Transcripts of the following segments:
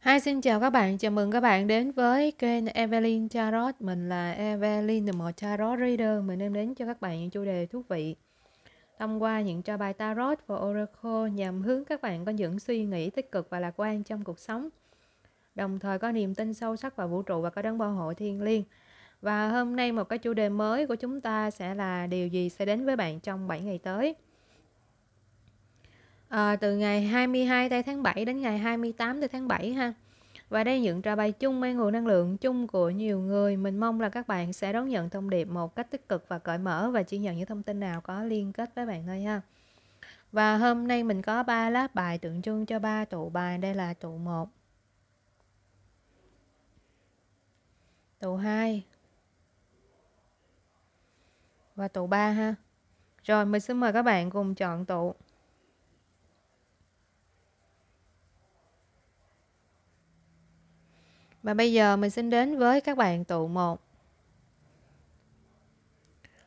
Hi, xin chào các bạn, chào mừng các bạn đến với kênh Evelyn Tarot. Mình là Evelyn, The một Tarot Reader. Mình đem đến cho các bạn những chủ đề thú vị thông qua những trò bài Tarot và Oracle nhằm hướng các bạn có những suy nghĩ tích cực và lạc quan trong cuộc sống. Đồng thời có niềm tin sâu sắc vào vũ trụ và có đấng bảo hộ thiên liêng. Và hôm nay một cái chủ đề mới của chúng ta sẽ là điều gì sẽ đến với bạn trong 7 ngày tới. À, từ ngày 22 tây tháng 7 đến ngày 28 tây tháng 7 ha. Và đây những trò bài chung mang nguồn năng lượng chung của nhiều người. Mình mong là các bạn sẽ đón nhận thông điệp một cách tích cực và cởi mở và chỉ nhận những thông tin nào có liên kết với bạn thôi ha. Và hôm nay mình có 3 lá bài tượng trưng cho 3 tụ bài. Đây là tụ 1. Tụ 2. Và tụ 3 ha. Rồi mình xin mời các bạn cùng chọn tụ. Và bây giờ mình xin đến với các bạn tụ 1.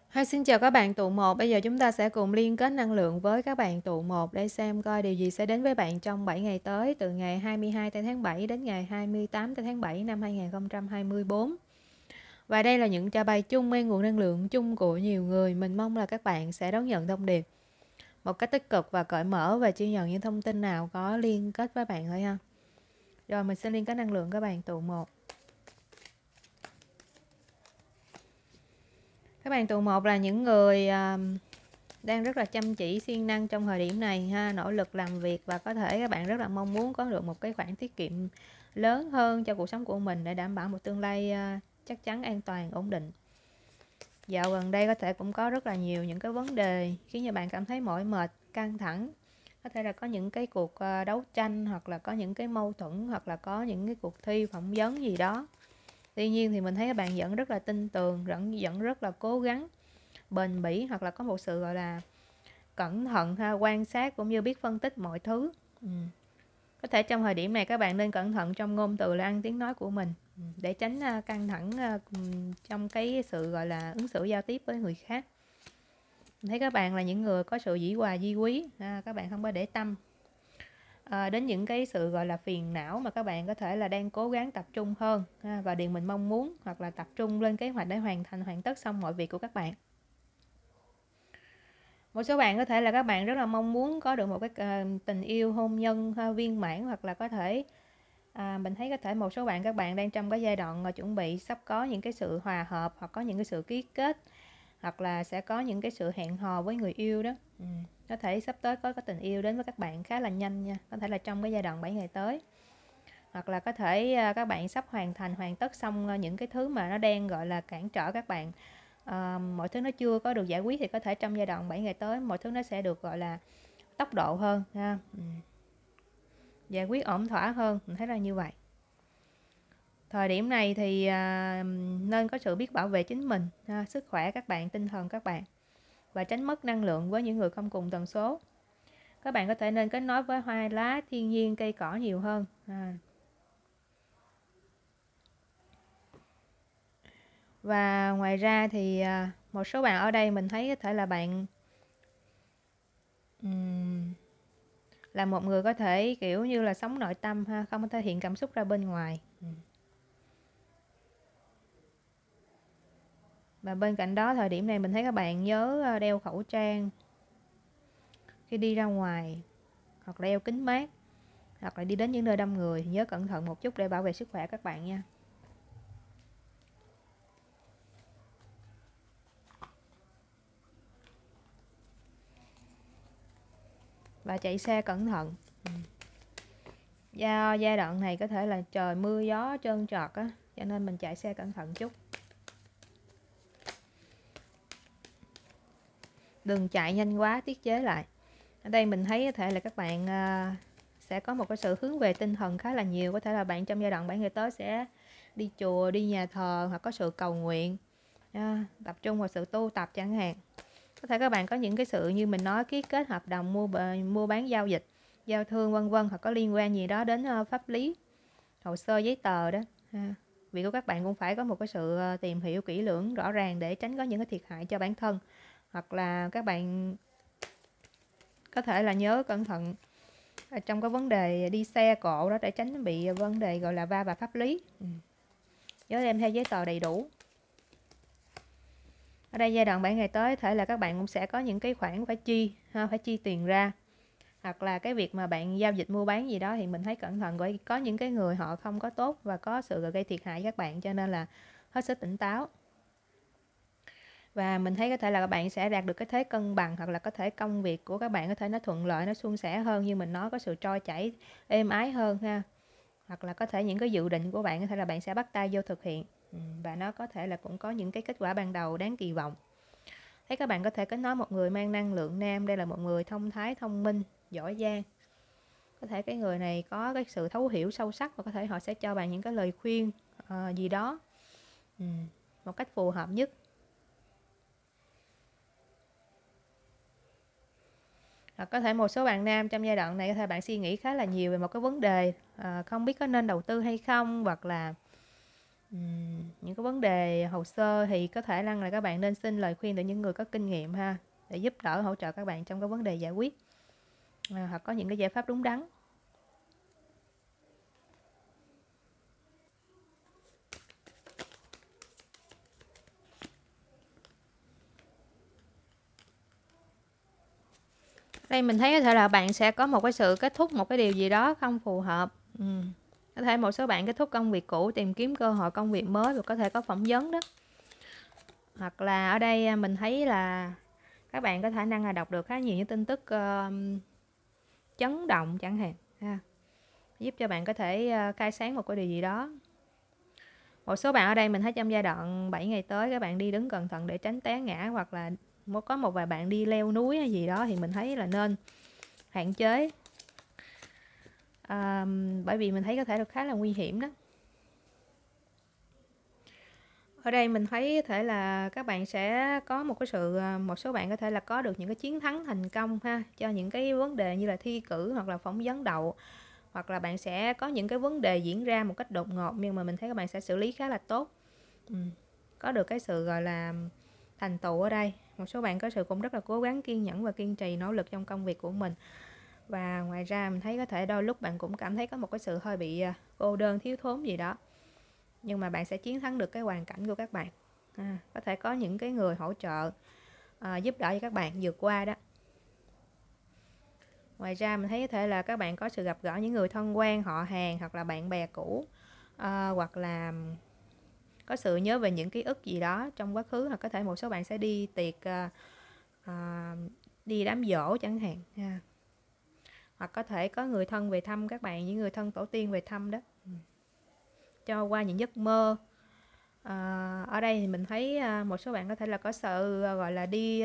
Hi, xin chào các bạn tụ 1. Bây giờ chúng ta sẽ cùng liên kết năng lượng với các bạn tụ 1 để xem coi điều gì sẽ đến với bạn trong 7 ngày tới từ ngày 22 tháng 7 đến ngày 28 tháng 7 năm 2024. Và đây là những trò bài chung mang nguồn năng lượng chung của nhiều người. Mình mong là các bạn sẽ đón nhận thông điệp một cách tích cực và cởi mở và chia nhận những thông tin nào có liên kết với bạn thôi ha. Rồi mình sẽ liên kết năng lượng các bạn tụ 1. Các bạn tụ 1 là những người um, đang rất là chăm chỉ siêng năng trong thời điểm này ha, nỗ lực làm việc và có thể các bạn rất là mong muốn có được một cái khoản tiết kiệm lớn hơn cho cuộc sống của mình để đảm bảo một tương lai uh, chắc chắn an toàn ổn định. Dạo gần đây có thể cũng có rất là nhiều những cái vấn đề khiến cho bạn cảm thấy mỏi mệt, căng thẳng có thể là có những cái cuộc ờ, đấu tranh hoặc là có những cái mâu thuẫn hoặc là có những cái cuộc thi phỏng vấn gì đó. Tuy nhiên thì mình thấy các bạn vẫn rất là tin tưởng, vẫn vẫn rất là cố gắng, bền bỉ hoặc là có một sự, gọi là, cẩn thận ha, quan sát cũng như biết phân tích mọi thứ. Ừ. có thể trong thời điểm này các bạn nên cẩn thận trong ngôn từ là ăn tiếng nói của mình ừ, để tránh căng thẳng trong cái sự, gọi là, ứng xử giao tiếp với người khác thấy các bạn là những người có sự dĩ hòa di quý. À, các bạn không có để tâm. À, đến những cái sự gọi là phiền não mà các bạn có thể là đang cố gắng tập trung hơn à, và điều mình mong muốn hoặc là tập trung lên kế hoạch để hoàn thành hoàn tất xong mọi việc của các bạn. Một số bạn có thể là các bạn rất là mong muốn có được một cái uh, tình yêu hôn nhân uh, viên mãn hoặc là có thể à, mình thấy có thể một số bạn các bạn đang trong cái giai đoạn uh, chuẩn bị sắp có những cái sự hòa hợp hoặc có những cái sự ký kết hoặc là sẽ có những cái sự hẹn hò với người yêu đó. Ừ. có thể sắp tới có cái tình yêu đến với các bạn khá là nhanh nha có thể là trong cái giai đoạn 7 ngày tới. Hoặc là có thể à, các bạn sắp hoàn thành hoàn tất xong à, những cái thứ mà nó đang gọi là cản trở các bạn. À, mọi thứ nó chưa có được giải quyết thì có thể trong giai đoạn 7 ngày tới mọi thứ nó sẽ được gọi là tốc độ hơn ha. Ừ. giải quyết ổn thỏa hơn mình thấy là như vậy thời điểm này thì à, nên có sự biết bảo vệ chính mình ha, sức khỏe các bạn tinh thần các bạn và tránh mất năng lượng với những người không cùng tần số các bạn có thể nên kết nối với hoa lá thiên nhiên cây cỏ nhiều hơn à. và ngoài ra thì à, một số bạn ở đây mình thấy có thể là bạn um, là một người có thể kiểu như là sống nội tâm ha không có thể hiện cảm xúc ra bên ngoài và bên cạnh đó, thời điểm này mình thấy các bạn nhớ ờ, đeo khẩu trang khi đi ra ngoài, hoặc đeo kính mát, hoặc là đi đến những nơi đông người nhớ cẩn thận một chút để bảo vệ sức khỏe các bạn nha. Và chạy xe cẩn thận. Do giai đoạn này có thể là trời mưa, gió trơn trọt á, cho nên mình chạy xe cẩn thận chút. Đừng chạy nhanh quá tiết chế lại. Ở đây mình thấy có thể là các bạn uh, sẽ có một cái sự hướng về tinh thần khá là nhiều. Có thể là bạn trong giai đoạn 7 ngày tới sẽ đi chùa đi nhà thờ hoặc có sự cầu nguyện à, tập trung vào sự tu tập chẳng hạn. Có thể các bạn có những cái sự như mình nói ký kết hợp đồng mua mua bán giao dịch giao thương vân vân hoặc có liên quan gì đó đến ờ, pháp lý hồ sơ giấy tờ đó vì việc của các bạn cũng phải có một cái sự ờ, tìm hiểu kỹ lưỡng rõ ràng để tránh có những cái thiệt hại cho bản thân hoặc là các bạn có thể là nhớ cẩn thận trong cái vấn đề đi xe cộ đó để tránh bị vấn đề gọi là va và pháp lý. Ừ. nhớ đem theo giấy tờ đầy đủ. Ở đây giai đoạn 7 ngày tới thể là các bạn cũng sẽ có những cái khoản phải chi ha, phải chi tiền ra. Hoặc là cái việc mà bạn giao dịch mua bán gì đó thì mình thấy cẩn thận bởi có những cái người họ không có tốt và có sự gây thiệt hại các bạn cho nên là hết sức tỉnh táo và mình thấy có thể là các bạn sẽ đạt được cái thế cân bằng hoặc là có thể công việc của các bạn có thể nó thuận lợi nó suôn sẻ hơn như mình nói có sự trôi chảy êm ái hơn ha. Hoặc là có thể những cái dự định của bạn có thể là bạn sẽ bắt tay vô thực hiện. Ừ, và nó có thể là cũng có những cái kết quả ban đầu đáng kỳ vọng. Thấy các bạn có thể kết nối một người mang năng lượng nam đây là một người thông thái thông minh giỏi giang. Có thể cái người này có cái sự thấu hiểu sâu sắc và có thể họ sẽ cho bạn những cái lời khuyên uh, gì đó. Um, một cách phù hợp nhất. Hoặc có thể một số bạn nam trong giai đoạn này có thể bạn suy nghĩ khá là nhiều về một cái vấn đề à, không biết có nên đầu tư hay không hoặc là um, những cái vấn đề hồ sơ thì có thể rằng là các bạn nên xin lời khuyên từ những người có kinh nghiệm ha để giúp đỡ hỗ trợ các bạn trong cái vấn đề giải quyết à, hoặc có những cái giải pháp đúng đắn. Đây mình thấy có thể là bạn sẽ có một cái sự kết thúc một cái điều gì đó không phù hợp. Ừ. có thể một số bạn kết thúc công việc cũ tìm kiếm cơ hội công việc mới và có thể có phỏng vấn đó. Hoặc là ở đây à, mình thấy là các bạn có khả năng là đọc được khá nhiều những tin tức uh, chấn động chẳng hạn ha. Giúp cho bạn có thể uh, khai sáng một cái điều gì đó. Một số bạn ở đây mình thấy trong giai đoạn 7 ngày tới các bạn đi đứng cẩn thận để tránh té ngã hoặc là mới có một vài bạn đi leo núi hay gì đó thì mình thấy là nên hạn chế. À, bởi vì mình thấy có thể là khá là nguy hiểm đó. Ở đây mình thấy có thể là các bạn sẽ có một cái sự à, một số bạn có thể là có được những cái chiến thắng thành công ha cho những cái vấn đề như là thi cử hoặc là phỏng vấn đậu. Hoặc là bạn sẽ có những cái vấn đề diễn ra một cách đột ngột nhưng mà mình thấy các bạn sẽ xử lý khá là tốt. Ừ. có được cái sự gọi là thành tựu ở đây một số bạn có sự cũng rất là cố gắng kiên nhẫn và kiên trì nỗ lực trong công việc của mình. Và ngoài ra mình thấy có thể đôi lúc bạn cũng cảm thấy có một cái sự hơi bị à, cô đơn thiếu thốn gì đó. Nhưng mà bạn sẽ chiến thắng được cái hoàn cảnh của các bạn. À, có thể có những cái người hỗ trợ à, giúp đỡ cho các bạn vượt qua đó. Ngoài ra mình thấy có thể là các bạn có sự gặp gỡ những người thân quen họ hàng hoặc là bạn bè cũ à, hoặc là có sự nhớ về những ký ức gì đó trong quá khứ hoặc có thể một số bạn sẽ đi tiệc uh, uh, đi đám dỗ chẳng hạn ha. hoặc có thể có người thân về thăm các bạn những người thân tổ tiên về thăm đó. Ừ. Cho qua những giấc mơ à, ở đây thì mình thấy à, một số bạn có thể là có sự gọi là đi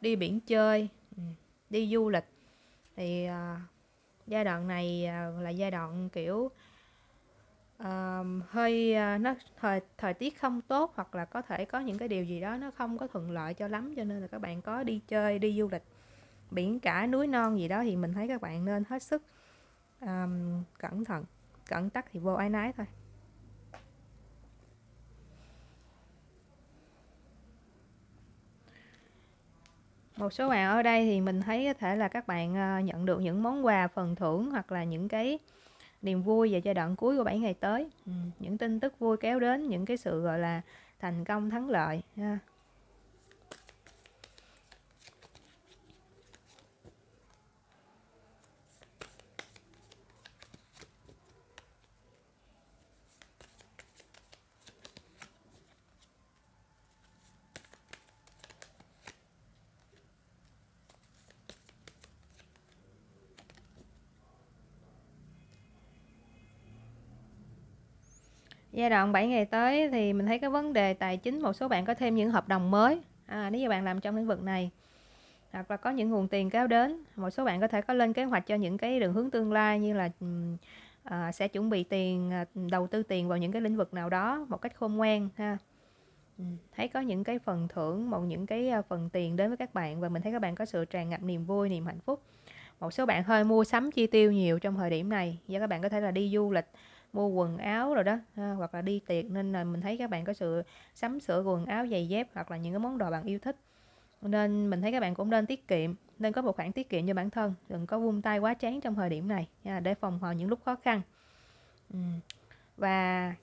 đi biển chơi ừ, đi du lịch. Thì à, giai đoạn này là giai đoạn kiểu um, hơi uh, nó thời thời tiết không tốt hoặc là có thể có những cái điều gì đó nó không có thuận lợi cho lắm cho nên là các bạn có đi chơi đi du lịch biển cả núi non gì đó thì mình thấy các bạn nên hết sức um, cẩn thận cẩn tắc thì vô ái nái thôi. Một số bạn ở đây thì mình thấy có thể là các bạn ờ, nhận được những món quà phần thưởng hoặc là những cái niềm vui về giai đoạn cuối của 7 ngày tới ừ. những tin tức vui kéo đến những cái sự gọi là thành công thắng lợi ha. Giai đoạn 7 ngày tới thì mình thấy cái vấn đề tài chính một số bạn có thêm những hợp đồng mới. À, nếu như bạn làm trong lĩnh vực này hoặc là có những nguồn tiền kéo đến một số bạn có thể có lên kế hoạch cho những cái đường hướng tương lai như là à, sẽ chuẩn bị tiền à, đầu tư tiền vào những cái lĩnh vực nào đó một cách khôn ngoan ha. Thấy có những cái phần thưởng một những cái à, phần tiền đến với các bạn và mình thấy các bạn có sự tràn ngập niềm vui niềm hạnh phúc. Một số bạn hơi mua sắm chi tiêu nhiều trong thời điểm này do các bạn có thể là đi du lịch mua quần áo rồi đó ha, hoặc là đi tiệc nên là mình thấy các bạn có sự sắm sửa quần áo giày dép hoặc là những cái món đồ bạn yêu thích nên mình thấy các bạn cũng nên tiết kiệm nên có một khoản tiết kiệm cho bản thân đừng có vung tay quá chán trong thời điểm này ha, để phòng hờ những lúc khó khăn ừ. và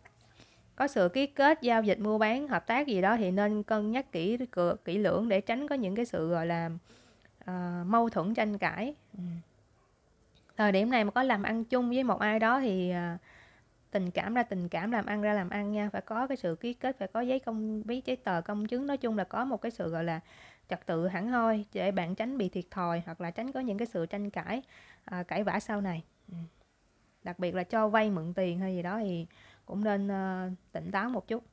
có sự ký kết giao dịch mua bán hợp tác gì đó thì nên cân nhắc kỹ kỹ lưỡng để tránh có những cái sự gọi là uh, mâu thuẫn tranh cãi ừ. thời điểm này mà có làm ăn chung với một ai đó thì uh, tình cảm ra tình cảm làm ăn ra làm ăn nha. Phải có cái sự ký kết phải có giấy công giấy giấy tờ công chứng. Nói chung là có một cái sự gọi là trật tự hẳn hoi để bạn tránh bị thiệt thòi hoặc là tránh có những cái sự tranh cãi à, cãi vã sau này. Ừ. đặc biệt là cho vay mượn tiền hay gì đó thì cũng nên uh, tỉnh táo một chút.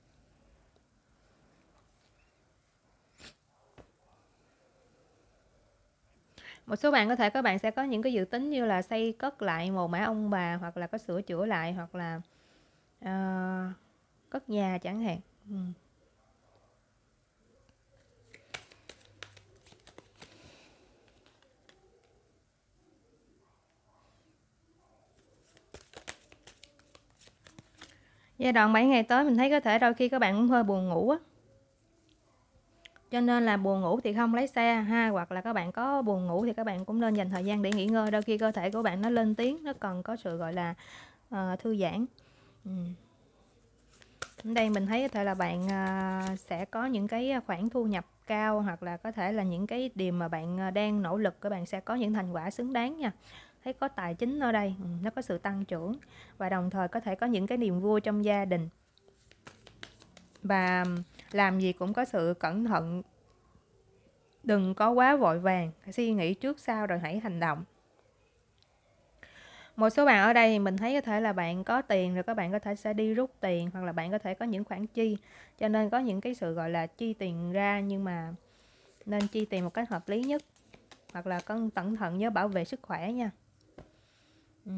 Một số bạn có thể các bạn sẽ có những cái dự tính như là xây cất lại mồ mã ông bà hoặc là có sửa chữa lại hoặc là uh, cất nhà chẳng hạn ừ. giai đoạn 7 ngày tới mình thấy có thể đôi khi các bạn cũng hơi buồn ngủ á cho nên là buồn ngủ thì không lấy xe ha hoặc là các bạn có buồn ngủ thì các bạn cũng nên dành thời gian để nghỉ ngơi. Đôi khi cơ thể của bạn nó lên tiếng nó cần có sự gọi là uh, thư giãn. Ừ. đây mình thấy có thể là bạn uh, sẽ có những cái khoản thu nhập cao hoặc là có thể là những cái điểm mà bạn ờ, đang nỗ lực các bạn sẽ có những thành quả xứng đáng nha. Thấy có tài chính ở đây ừ, nó có sự tăng trưởng và đồng thời có thể có những cái niềm vui trong gia đình. Và làm gì cũng có sự cẩn thận. Đừng có quá vội vàng suy nghĩ trước sau rồi hãy hành động. Một số bạn ở đây thì mình thấy có thể là bạn có tiền rồi các bạn có thể sẽ đi rút tiền hoặc là bạn có thể có những khoản chi. Cho nên có những cái sự gọi là chi tiền ra nhưng mà nên chi tiền một cách hợp lý nhất. Hoặc là cẩn cẩn thận nhớ bảo vệ sức khỏe nha. Ừ.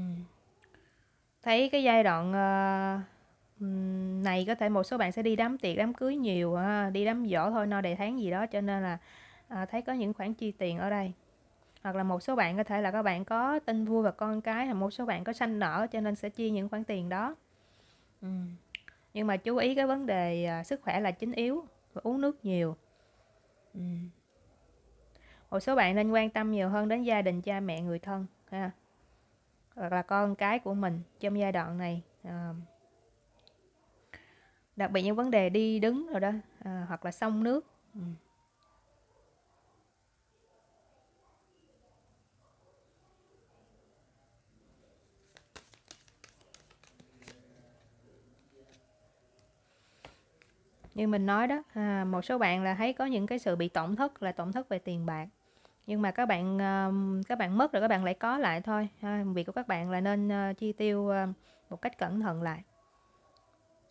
thấy cái giai đoạn uh, này có thể một số bạn sẽ đi đám tiệc đám cưới nhiều ha, đi đám giỗ thôi no đầy tháng gì đó cho nên là à, thấy có những khoản chi tiền ở đây hoặc là một số bạn có thể là các bạn có tin vui và con cái hoặc một số bạn có sanh nở cho nên sẽ chi những khoản tiền đó ừ. nhưng mà chú ý cái vấn đề à, sức khỏe là chính yếu và uống nước nhiều ừ. một số bạn nên quan tâm nhiều hơn đến gia đình cha mẹ người thân ha hoặc là con cái của mình trong giai đoạn này à, đặc biệt những vấn đề đi đứng rồi đó à, hoặc là sông nước. Ừ. như mình nói đó à, một số bạn là thấy có những cái sự bị tổn thất là tổn thất về tiền bạc. Nhưng mà các bạn à, các bạn mất rồi các bạn lại có lại thôi. À, việc của các bạn là nên à, chi tiêu một cách cẩn thận lại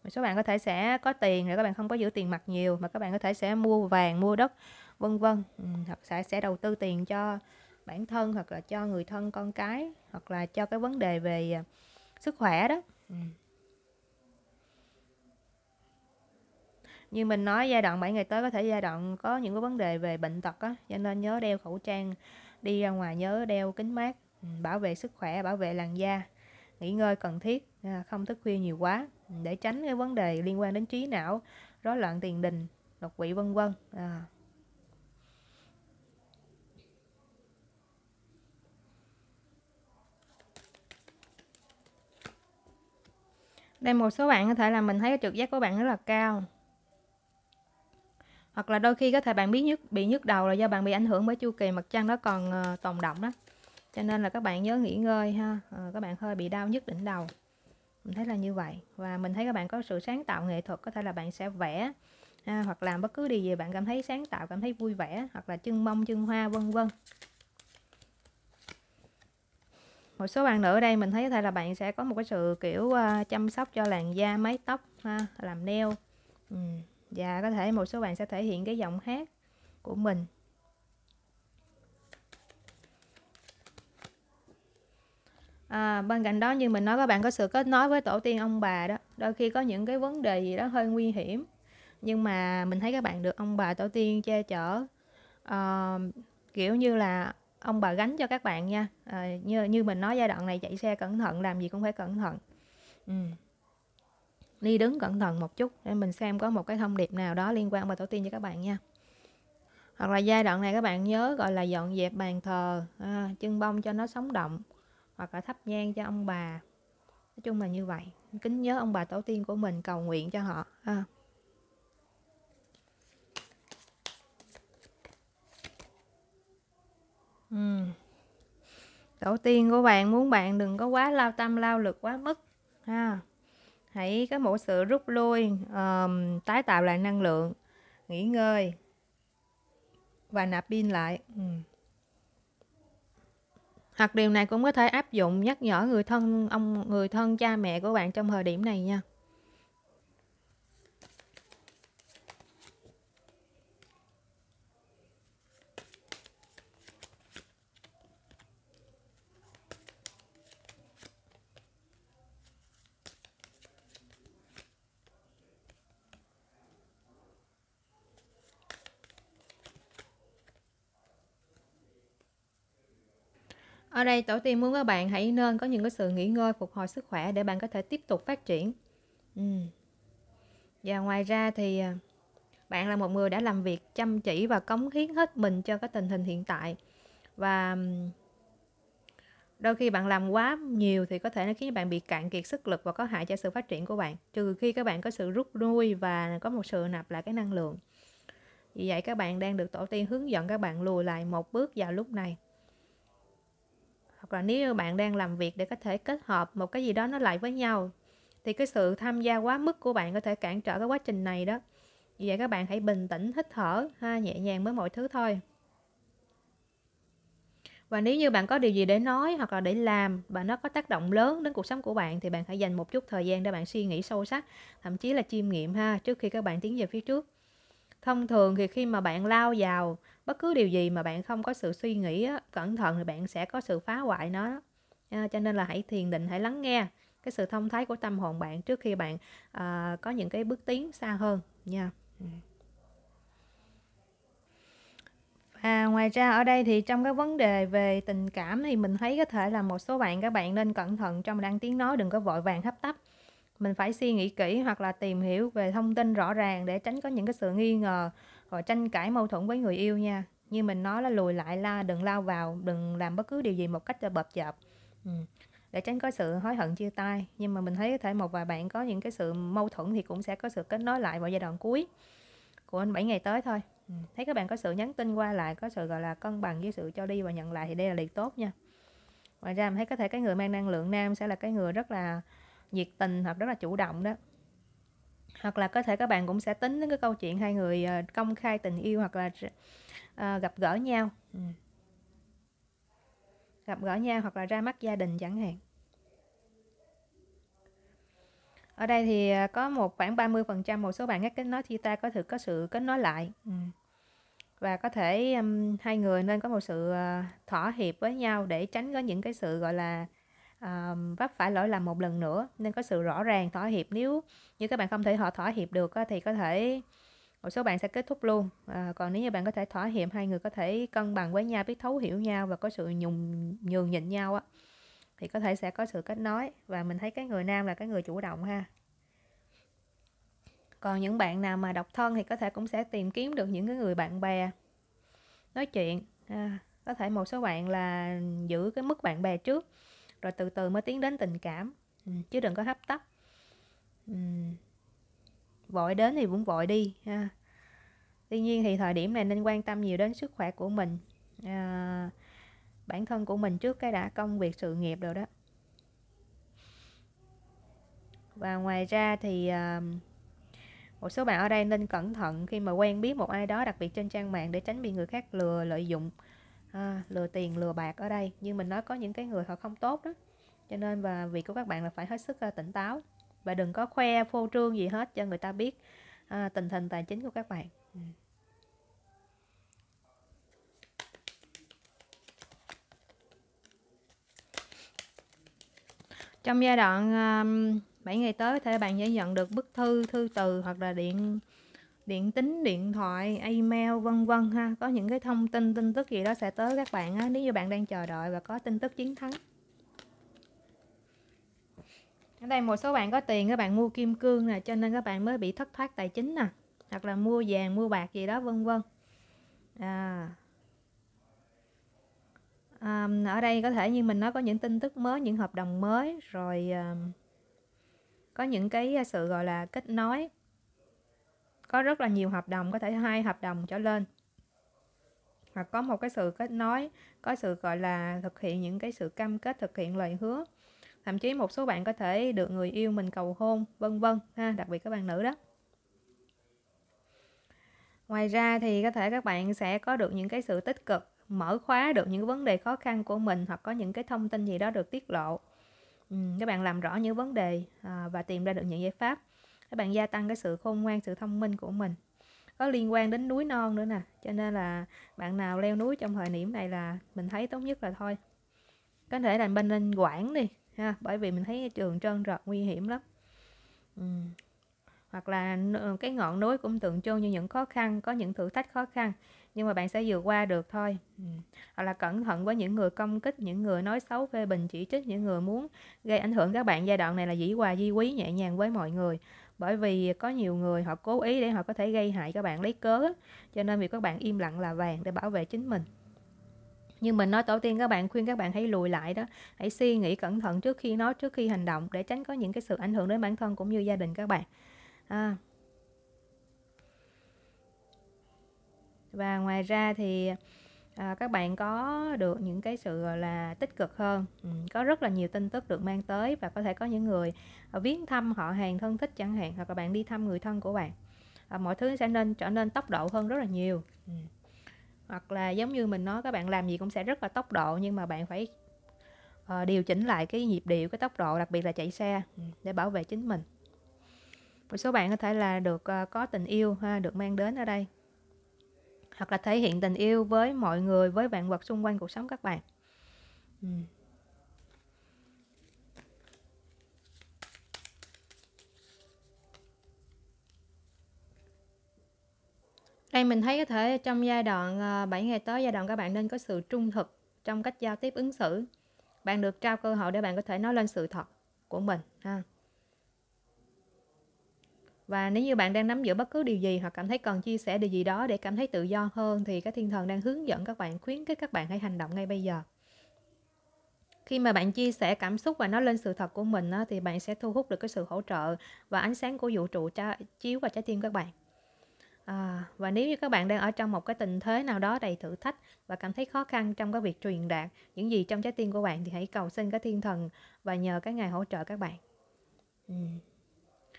một số bạn có thể sẽ có tiền rồi các bạn không có giữ tiền mặt nhiều mà các bạn có thể sẽ mua vàng mua đất vân vân. Ừ, hoặc sẽ sẽ đầu tư tiền cho bản thân hoặc là cho người thân con cái hoặc là cho cái vấn đề về à, sức khỏe đó. Ừ. như mình nói giai đoạn 7 ngày tới có thể giai đoạn có những cái vấn đề về bệnh tật á cho nên nhớ đeo khẩu trang đi ra ngoài nhớ đeo kính mát ừ, bảo vệ sức khỏe bảo vệ làn da nghỉ ngơi cần thiết à, không thức khuya nhiều quá để tránh cái vấn đề liên quan đến trí não rối loạn tiền đình đột quỵ vân vân. À. đây một số bạn có thể là mình thấy cái trực giác của bạn rất là cao. Hoặc là đôi khi có thể bạn biết nhức bị nhức đầu là do bạn bị ảnh hưởng bởi chu kỳ mặt trăng nó còn uh, tồn động đó. Cho nên là các bạn nhớ nghỉ ngơi ha. Ờ, các bạn hơi bị đau nhức đỉnh đầu mình thấy là như vậy. Và mình thấy các bạn có sự sáng tạo nghệ thuật có thể là bạn sẽ vẽ à, hoặc làm bất cứ điều gì bạn cảm thấy sáng tạo cảm thấy vui vẻ hoặc là chân mông chân hoa vân vân. Một số bạn nữ ở đây mình thấy có thể là bạn sẽ có một cái sự kiểu uh, chăm sóc cho làn da mái tóc ha, làm nail. Ừ và có thể một số bạn sẽ thể hiện cái giọng hát của mình. À, bên cạnh đó như mình nói các bạn có sự kết nối với tổ tiên ông bà đó. Đôi khi có những cái vấn đề gì đó hơi nguy hiểm. Nhưng mà mình thấy các bạn được ông bà tổ tiên che chở. À, kiểu như là ông bà gánh cho các bạn nha. À, như như mình nói giai đoạn này chạy xe cẩn thận làm gì cũng phải cẩn thận. Ừ. Đi đứng cẩn thận một chút để mình xem có một cái thông điệp nào đó liên quan bà tổ tiên cho các bạn nha. Hoặc là giai đoạn này các bạn nhớ gọi là dọn dẹp bàn thờ. À, chân bông cho nó sống động hoặc là thắp nhang cho ông bà nói chung là như vậy kính nhớ ông bà tổ tiên của mình cầu nguyện cho họ à. ừ. tổ tiên của bạn muốn bạn đừng có quá lao tâm lao lực quá mức ha hãy có một sự rút lui um, tái tạo lại năng lượng nghỉ ngơi và nạp pin lại ừ hoặc điều này cũng có thể áp dụng nhắc nhở người thân, ông, người thân cha mẹ của bạn trong thời điểm này nha. Ở đây tổ tiên muốn các bạn hãy nên có những cái sự nghỉ ngơi, phục hồi sức khỏe để bạn có thể tiếp tục phát triển. Ừ. Và ngoài ra thì à, bạn là một người đã làm việc chăm chỉ và cống hiến hết mình cho cái tình hình hiện tại. Và đôi khi bạn làm quá nhiều thì có thể nó khiến bạn bị cạn kiệt sức lực và có hại cho sự phát triển của bạn. Trừ khi các bạn có sự rút lui và có một sự nạp lại cái năng lượng. Vì vậy các bạn đang được tổ tiên hướng dẫn các bạn lùi lại một bước vào lúc này hoặc là nếu như bạn đang làm việc để có thể kết hợp một cái gì đó nó lại với nhau, thì cái sự tham gia quá mức của bạn có thể cản trở cái quá trình này đó. Vì vậy các bạn hãy bình tĩnh, hít thở, ha, nhẹ nhàng với mọi thứ thôi. Và nếu như bạn có điều gì để nói hoặc là để làm và nó có tác động lớn đến cuộc sống của bạn, thì bạn hãy dành một chút thời gian để bạn suy nghĩ sâu sắc, thậm chí là chiêm nghiệm ha, trước khi các bạn tiến về phía trước. Thông thường thì khi mà bạn lao vào bất cứ điều gì mà bạn không có sự suy nghĩ á, cẩn thận thì bạn sẽ có sự phá hoại nó. À, cho nên là hãy thiền định hãy lắng nghe cái sự thông thái của tâm hồn bạn trước khi bạn à, có những cái bước tiến xa hơn nha. À, ngoài ra ở đây thì trong cái vấn đề về tình cảm thì mình thấy có thể là một số bạn các bạn nên cẩn thận trong đăng tiếng nói đừng có vội vàng hấp tấp. Mình phải suy nghĩ kỹ hoặc là tìm hiểu về thông tin rõ ràng để tránh có những cái sự nghi ngờ rồi tranh cãi, mâu thuẫn với người yêu nha. Như mình nói là lùi lại la, đừng lao vào, đừng làm bất cứ điều gì một cách là bập chợp. Ừ. để tránh có sự hối hận chia tay. Nhưng mà mình thấy có thể một vài bạn có những cái sự mâu thuẫn thì cũng sẽ có sự kết nối lại vào giai đoạn cuối của anh 7 ngày tới thôi. Ừ. thấy các bạn có sự nhắn tin qua lại, có sự, gọi là, cân bằng với sự cho đi và nhận lại thì đây là điều tốt nha. Ngoài ra mình thấy có thể cái người mang năng lượng nam sẽ là cái người rất là nhiệt tình, hoặc rất là chủ động đó hoặc là có thể các bạn cũng sẽ tính đến cái câu chuyện hai người ờ, công khai tình yêu hoặc là ờ, gặp gỡ nhau ừ. gặp gỡ nhau hoặc là ra mắt gia đình chẳng hạn ở đây thì ờ, có một khoảng 30% một số bạn các kết nối thì ta có thực có sự kết nối lại ừ. và có thể um, hai người nên có một sự uh, thỏa hiệp với nhau để tránh có những cái sự gọi là uh, vấp phải lỗi lầm một lần nữa nên có sự rõ ràng thỏa hiệp. Nếu như các bạn không thể họ thỏa hiệp được thì có thể một số bạn sẽ kết thúc luôn. À, còn nếu như bạn có thể thỏa hiệp hai người có thể cân bằng với nhau biết thấu hiểu nhau và có sự nhùng nhường nhịn nhau á thì có thể sẽ có sự kết nối. Và mình thấy cái người nam là cái người chủ động ha. Còn những bạn nào mà độc thân thì có thể cũng sẽ tìm kiếm được những cái người bạn bè nói chuyện. À, có thể một số bạn là giữ cái mức bạn bè trước rồi từ từ mới tiến đến tình cảm. Ừ, chứ đừng có hấp tấp. Ừ. vội đến thì cũng vội đi ha. Tuy nhiên thì thời điểm này nên quan tâm nhiều đến sức khỏe của mình. À, bản thân của mình trước cái đã công việc sự nghiệp rồi đó. Và ngoài ra thì à, một số bạn ở đây nên cẩn thận khi mà quen biết một ai đó đặc biệt trên trang mạng để tránh bị người khác lừa lợi dụng à, lừa tiền lừa bạc ở đây. Như mình nói có những cái người họ không tốt đó. Cho nên và việc của các bạn là phải hết sức à, tỉnh táo. Và đừng có khoe phô trương gì hết cho người ta biết à, tình hình tài chính của các bạn. Ừ. trong giai đoạn à, um, 7 ngày tới thì bạn sẽ nhận được bức thư thư từ hoặc là điện điện tính điện thoại email vân vân ha. Có những cái thông tin tin tức gì đó sẽ tới các bạn á nếu như bạn đang chờ đợi và có tin tức chiến thắng. Ở đây một số bạn có tiền các bạn mua kim cương nè cho nên các bạn mới bị thất thoát tài chính nè hoặc là mua vàng mua bạc gì đó vân vân. À. À, ở đây có thể như mình nói có những tin tức mới những hợp đồng mới rồi à, có những cái sự gọi là kết nối có rất là nhiều hợp đồng có thể hai hợp đồng trở lên. Hoặc có một cái sự kết nối có sự gọi là thực hiện những cái sự cam kết thực hiện lời hứa. Thậm chí một số bạn có thể được người yêu mình cầu hôn vân vân ha đặc biệt các bạn nữ đó. Ngoài ra thì có thể các bạn sẽ có được những cái sự tích cực mở khóa được những vấn đề khó khăn của mình hoặc có những cái thông tin gì đó được tiết lộ. Ừ, các bạn làm rõ những vấn đề à, và tìm ra được những giải pháp các bạn gia tăng cái sự khôn ngoan, sự thông minh của mình có liên quan đến núi non nữa nè, cho nên là bạn nào leo núi trong thời điểm này là mình thấy tốt nhất là thôi có thể là bên lên quảng đi, ha, bởi vì mình thấy trường trơn rợt nguy hiểm lắm ừ. hoặc là cái ngọn núi cũng tượng trưng như những khó khăn, có những thử thách khó khăn, nhưng mà bạn sẽ vượt qua được thôi ừ. hoặc là cẩn thận với những người công kích, những người nói xấu, phê bình, chỉ trích, những người muốn gây ảnh hưởng các bạn giai đoạn này là dĩ hòa, di quý, nhẹ nhàng với mọi người bởi vì có nhiều người họ cố ý để họ có thể gây hại các bạn lấy cớ, cho nên việc các bạn im lặng là vàng để bảo vệ chính mình. Nhưng mình nói tổ tiên, các bạn khuyên các bạn hãy lùi lại đó. Hãy suy nghĩ cẩn thận trước khi nói, trước khi hành động để tránh có những cái sự ảnh hưởng đến bản thân cũng như gia đình các bạn. À. và ngoài ra thì à, các bạn có được những cái sự là tích cực hơn. Ừ, có rất là nhiều tin tức được mang tới và có thể có những người à, viếng thăm họ hàng thân thích chẳng hạn hoặc là bạn đi thăm người thân của bạn. À, mọi thứ sẽ nên trở nên tốc độ hơn rất là nhiều. Ừ. hoặc là giống như mình nói các bạn làm gì cũng sẽ rất là tốc độ nhưng mà bạn phải uh, điều chỉnh lại cái nhịp điệu cái tốc độ đặc biệt là chạy xe ừ, để bảo vệ chính mình. Một số bạn có thể là được uh, có tình yêu ha được mang đến ở đây hoặc là thể hiện tình yêu với mọi người, với vạn vật xung quanh cuộc sống các bạn. Ừ. đây, mình thấy có thể trong giai đoạn ờ, 7 ngày tới giai đoạn các bạn nên có sự trung thực trong cách giao tiếp ứng xử. Bạn được trao cơ hội để bạn có thể nói lên sự thật của mình, ha và nếu như bạn đang nắm giữ bất cứ điều gì hoặc cảm thấy cần chia sẻ điều gì đó để cảm thấy tự do hơn thì các thiên thần đang hướng dẫn các bạn khuyến khích các bạn hãy hành động ngay bây giờ. Khi mà bạn chia sẻ cảm xúc và nói lên sự thật của mình á, thì bạn sẽ thu hút được cái sự hỗ trợ và ánh sáng của vũ trụ tra, chiếu vào trái tim các bạn. À, và nếu như các bạn đang ở trong một cái tình thế nào đó đầy thử thách và cảm thấy khó khăn trong cái việc truyền đạt những gì trong trái tim của bạn thì hãy cầu xin các thiên thần và nhờ các ngài hỗ trợ các bạn. Ừ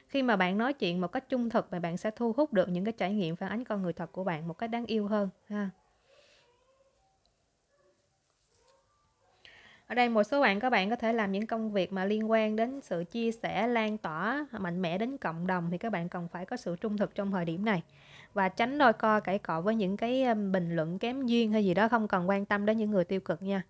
khi mà bạn nói chuyện một cách trung thực thì bạn sẽ thu hút được những cái trải nghiệm phản ánh con người thật của bạn một cách đáng yêu hơn, ha. Ở đây một số bạn, các bạn có thể làm những công việc mà liên quan đến sự chia sẻ, lan tỏa mạnh mẽ đến cộng đồng thì các bạn cần phải có sự trung thực trong thời điểm này. Và tránh đôi co cãi cọ với những cái bình luận kém duyên hay gì đó, không cần quan tâm đến những người tiêu cực nha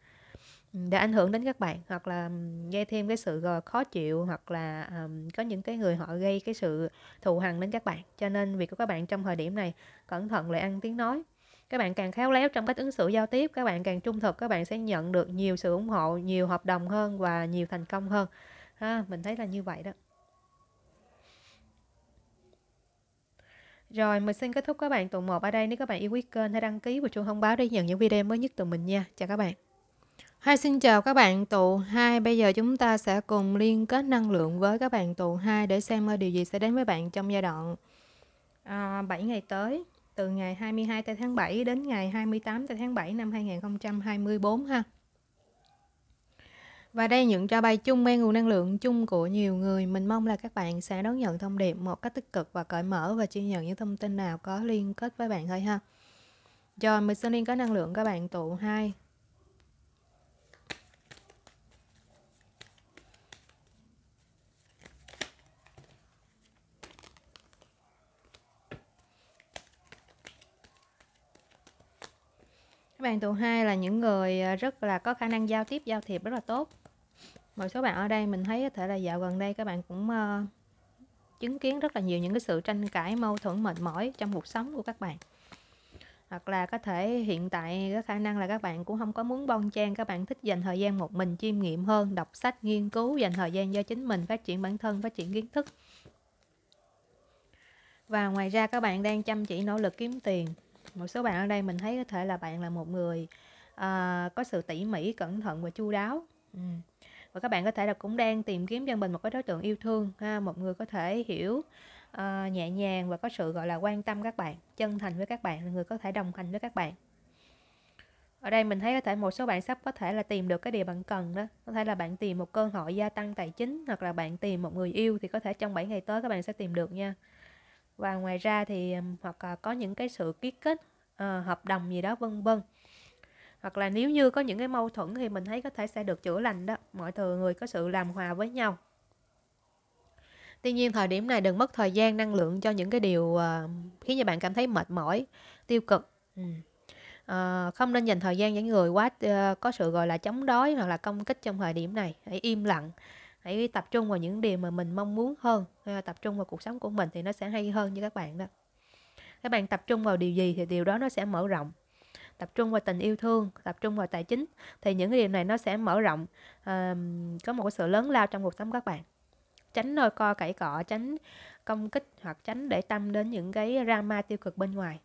để ảnh hưởng đến các bạn hoặc là gây thêm cái sự khó chịu hoặc là um, có những cái người họ gây cái sự thù hằn đến các bạn cho nên việc của các bạn trong thời điểm này cẩn thận lại ăn tiếng nói các bạn càng khéo léo trong cách ứng xử giao tiếp các bạn càng trung thực các bạn sẽ nhận được nhiều sự ủng hộ nhiều hợp đồng hơn và nhiều thành công hơn ha mình thấy là như vậy đó Rồi, mình xin kết thúc các bạn tuần một ở đây. Nếu các bạn yêu quý kênh, hãy đăng ký và chuông thông báo để nhận những video mới nhất từ mình nha. Chào các bạn. Hi xin chào các bạn. Tụ 2 Bây giờ chúng ta sẽ cùng liên kết năng lượng với các bạn tụ 2 Để xem ờ, điều gì sẽ đến với bạn trong giai đoạn à, 7 ngày tới Từ ngày 22 tháng 7 đến ngày 28 tháng 7 năm 2024 ha. Và đây những cho bài chung mang nguồn năng lượng chung của nhiều người. Mình mong là các bạn sẽ đón nhận thông điệp một cách tích cực và cởi mở Và chia nhận những thông tin nào có liên kết với bạn thôi ha. Rồi mình sẽ liên kết năng lượng các bạn tụ 2 Các bạn tụ hai là những người à, rất là có khả năng giao tiếp, giao thiệp rất là tốt. Một số bạn ở đây mình thấy có thể là dạo gần đây các bạn cũng uh, chứng kiến rất là nhiều những cái sự tranh cãi, mâu thuẫn, mệt mỏi trong cuộc sống của các bạn. Hoặc là có thể hiện tại có khả năng là các bạn cũng không có muốn bon chen, các bạn thích dành thời gian một mình chiêm nghiệm hơn, đọc sách, nghiên cứu, dành thời gian cho chính mình, phát triển bản thân, phát triển kiến thức. Và ngoài ra các bạn đang chăm chỉ nỗ lực kiếm tiền một số bạn ở đây mình thấy có thể là bạn là một người uh, có sự tỉ mỉ cẩn thận và chu đáo. Ừ. và các bạn có thể là cũng đang tìm kiếm cho mình một cái đối tượng yêu thương ha một người có thể hiểu uh, nhẹ nhàng và có sự gọi là quan tâm các bạn chân thành với các bạn là người có thể đồng hành với các bạn. Ở đây mình thấy có thể một số bạn sắp có thể là tìm được cái điều bạn cần đó. Có thể là bạn tìm một cơ hội gia tăng tài chính hoặc là bạn tìm một người yêu thì có thể trong 7 ngày tới các bạn sẽ tìm được nha và ngoài ra thì hoặc là có những cái sự ký kết uh, hợp đồng gì đó vân vân. Hoặc là nếu như có những cái mâu thuẫn thì mình thấy có thể sẽ được chữa lành đó. Mọi người có sự làm hòa với nhau. Tuy nhiên thời điểm này đừng mất thời gian năng lượng cho những cái điều uh, khiến cho bạn cảm thấy mệt mỏi tiêu cực. Ừ. uh, không nên dành thời gian những người quá uh, có sự gọi là chống đối hoặc là công kích trong thời điểm này. Hãy im lặng hãy tập trung vào những điều mà mình mong muốn hơn. Tập trung vào cuộc sống của mình thì nó sẽ hay hơn như các bạn đó. Các bạn tập trung vào điều gì thì điều đó nó sẽ mở rộng. Tập trung vào tình yêu thương tập trung vào tài chính thì những cái điều này nó sẽ mở rộng. Uh, có một cái sự lớn lao trong cuộc sống các bạn. Tránh đôi co cãi cọ tránh công kích hoặc tránh để tâm đến những cái drama tiêu cực bên ngoài.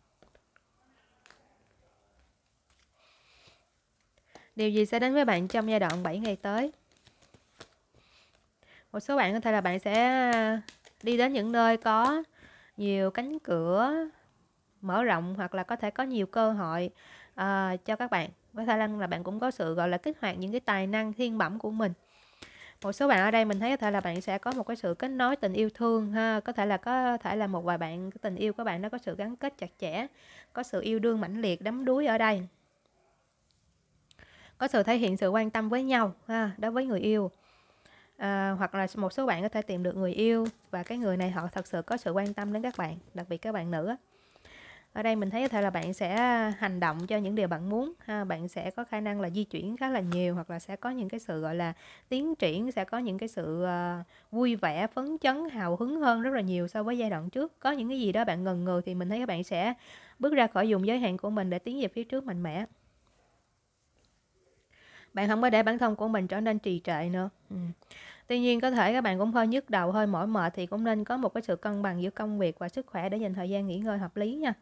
Điều gì sẽ đến với bạn trong giai đoạn 7 ngày tới? Một số bạn có thể là bạn sẽ à, đi đến những nơi có nhiều cánh cửa mở rộng hoặc là có thể có nhiều cơ hội uh, cho các bạn. Có thể là bạn cũng có sự gọi là kích hoạt những cái tài năng thiên bẩm của mình. Một số bạn ở đây mình thấy có thể là bạn sẽ có một cái sự kết nối tình yêu thương ha. Có thể là có thể là một vài bạn cái tình yêu của bạn nó có sự gắn kết chặt chẽ có sự yêu đương mãnh liệt đắm đuối ở đây. Có sự thể hiện sự quan tâm với nhau ha đối với người yêu à, hoặc là một số bạn có thể tìm được người yêu và cái người này họ thật sự có sự quan tâm đến các bạn đặc biệt các bạn nữ ở đây mình thấy có thể là bạn sẽ hành động cho những điều bạn muốn ha bạn sẽ có khả năng là di chuyển khá là nhiều hoặc là sẽ có những cái sự gọi là tiến triển sẽ có những cái sự uh, vui vẻ phấn chấn hào hứng hơn rất là nhiều so với giai đoạn trước. Có những cái gì đó bạn ngần ngừ thì mình thấy các bạn sẽ bước ra khỏi vùng giới hạn của mình để tiến về phía trước mạnh mẽ. Bạn không có để bản thân của mình trở nên trì trệ nữa. Ừ tuy nhiên có thể các bạn cũng hơi nhức đầu hơi mỏi mệt thì cũng nên có một cái sự cân bằng giữa công việc và sức khỏe để dành thời gian nghỉ ngơi hợp lý nha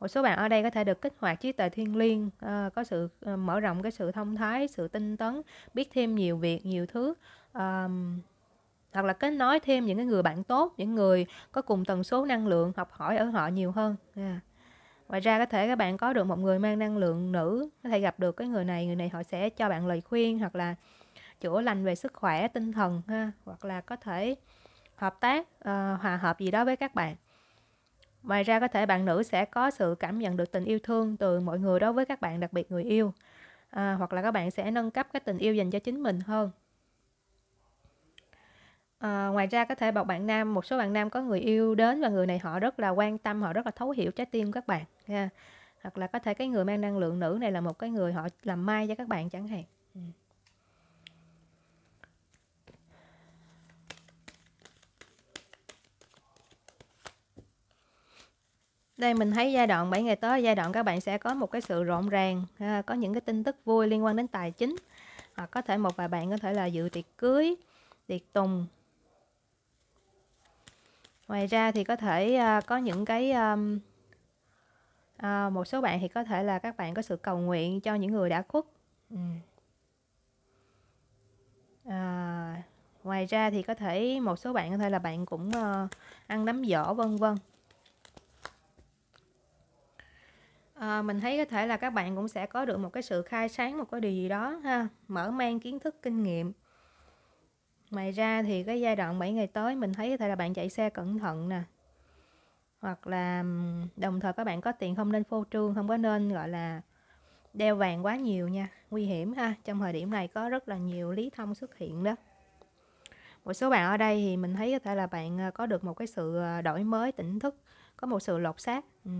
một số bạn ở đây có thể được kích hoạt trí tuệ thiên liêng ờ, có sự ờ, mở rộng cái sự thông thái sự tinh tấn biết thêm nhiều việc nhiều thứ uh, hoặc là kết nối thêm những cái người bạn tốt những người có cùng tần số năng lượng học hỏi ở họ nhiều hơn yeah. ngoài ra có thể các bạn có được một người mang năng lượng nữ có thể gặp được cái người này người này họ sẽ cho bạn lời khuyên hoặc là chữa lành về sức khỏe tinh thần ha hoặc là có thể hợp tác uh, hòa hợp gì đó với các bạn Ngoài ra có thể bạn nữ sẽ có sự cảm nhận được tình yêu thương từ mọi người đối với các bạn, đặc biệt người yêu. À, hoặc là các bạn sẽ nâng cấp cái tình yêu dành cho chính mình hơn. À, ngoài ra có thể một bạn nam, một số bạn nam có người yêu đến và người này họ rất là quan tâm, họ rất là thấu hiểu trái tim các bạn. Ha. Hoặc là có thể cái người mang năng lượng nữ này là một cái người họ làm mai cho các bạn chẳng hạn. Ừ. Đây mình thấy giai đoạn 7 ngày tới giai đoạn các bạn sẽ có một cái sự rộn ràng, có những cái tin tức vui liên quan đến tài chính. Hoặc có thể một vài bạn có thể là dự tiệc cưới, tiệc tùng. Ngoài ra thì có thể uh, có những cái um, uh, một số bạn thì có thể là các bạn có sự cầu nguyện cho những người đã khuất. Ừ. À, ngoài ra thì có thể một số bạn có thể là bạn cũng uh, ăn nắm giỏ vân vân À, mình thấy có thể là các bạn cũng sẽ có được một cái sự khai sáng một cái điều gì đó ha, mở mang kiến thức kinh nghiệm. Ngoài ra thì cái giai đoạn 7 ngày tới mình thấy có thể là bạn chạy xe cẩn thận nè. Hoặc là đồng thời các bạn có tiền không nên phô trương, không có nên gọi là đeo vàng quá nhiều nha, nguy hiểm ha. Trong thời điểm này có rất là nhiều lý thông xuất hiện đó. Một số bạn ở đây thì mình thấy có thể là bạn ờ, có được một cái sự ờ, đổi mới tỉnh thức, có một sự lột xác. Ừ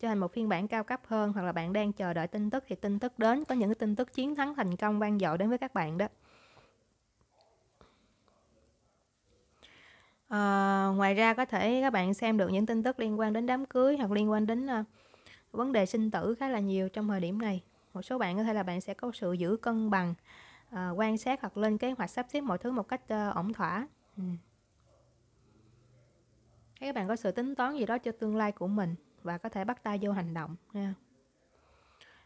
cho thành một phiên bản cao cấp hơn hoặc là bạn đang chờ đợi tin tức thì tin tức đến có những cái tin tức chiến thắng thành công vang dội đến với các bạn đó. À, ngoài ra có thể các bạn xem được những tin tức liên quan đến đám cưới hoặc liên quan đến uh, vấn đề sinh tử khá là nhiều trong thời điểm này. Một số bạn có thể là bạn sẽ có sự giữ cân bằng à, quan sát hoặc lên kế hoạch sắp xếp mọi thứ một cách uh, ổn thỏa. Ừ. các bạn có sự tính toán gì đó cho tương lai của mình và có thể bắt tay vô hành động nha.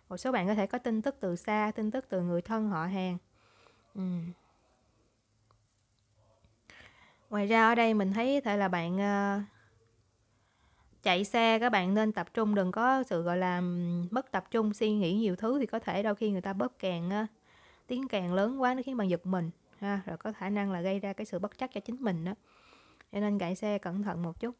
Một số bạn có thể có tin tức từ xa tin tức từ người thân họ hàng. Ừ. ngoài ra ở đây mình thấy thể là bạn uh, chạy xe các bạn nên tập trung đừng có sự gọi là mất tập trung suy nghĩ nhiều thứ thì có thể đôi khi người ta bóp kèn uh, ờ, tiếng kèn lớn quá nó khiến bạn giật mình ha rồi có khả năng là gây ra cái sự bất chắc cho chính mình đó. Cho nên chạy xe cẩn thận một chút.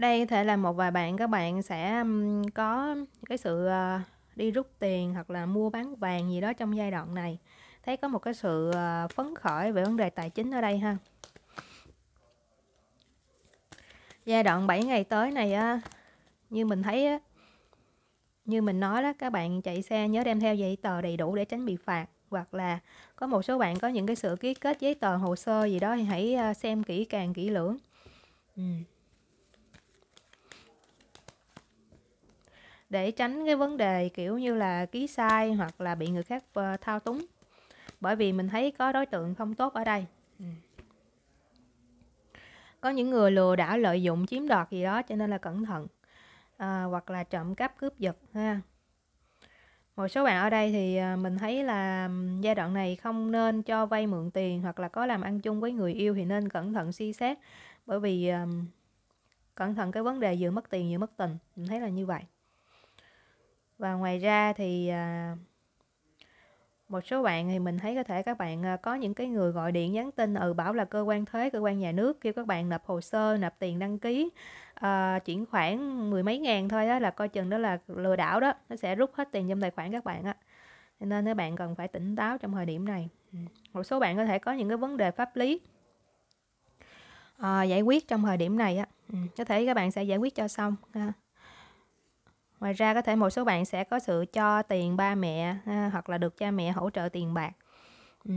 Đây có thể là một vài bạn, các bạn sẽ có cái sự ờ, đi rút tiền hoặc là mua bán vàng gì đó trong giai đoạn này. Thấy có một cái sự ờ, phấn khởi về vấn đề tài chính ở đây ha. Giai đoạn 7 ngày tới này á, như mình thấy á, như mình nói đó, các bạn chạy xe nhớ đem theo giấy tờ đầy đủ để tránh bị phạt, hoặc là có một số bạn có những cái sự ký kết giấy tờ hồ sơ gì đó thì hãy ờ, xem kỹ càng, kỹ lưỡng. Ừ. để tránh cái vấn đề kiểu như là ký sai hoặc là bị người khác ờ, thao túng. Bởi vì mình thấy có đối tượng không tốt ở đây. Ừ. Có những người lừa đảo lợi dụng chiếm đoạt gì đó cho nên là cẩn thận à, hoặc là trộm cắp cướp giật ha. Một số bạn ở đây thì ờ, mình thấy là giai đoạn này không nên cho vay mượn tiền hoặc là có làm ăn chung với người yêu thì nên cẩn thận suy xét. Bởi vì um, cẩn thận cái vấn đề vừa mất tiền vừa mất tình mình thấy là như vậy và ngoài ra thì à, một số bạn thì mình thấy có thể các bạn à, có những cái người gọi điện nhắn tin ừ bảo là cơ quan thuế cơ quan nhà nước kêu các bạn nộp hồ sơ nộp tiền đăng ký uh, chuyển khoản mười mấy ngàn thôi đó là coi chừng đó là lừa đảo đó. Nó sẽ rút hết tiền trong tài khoản các bạn á. Cho nên các bạn cần phải tỉnh táo trong thời điểm này. Ừ. Một số bạn có thể có những cái vấn đề pháp lý uh, giải quyết trong thời điểm này á. Ừ. có thể các bạn sẽ giải quyết cho xong ha ngoài ra có thể một số bạn sẽ có sự cho tiền ba mẹ ha, hoặc là được cha mẹ hỗ trợ tiền bạc. Ừ.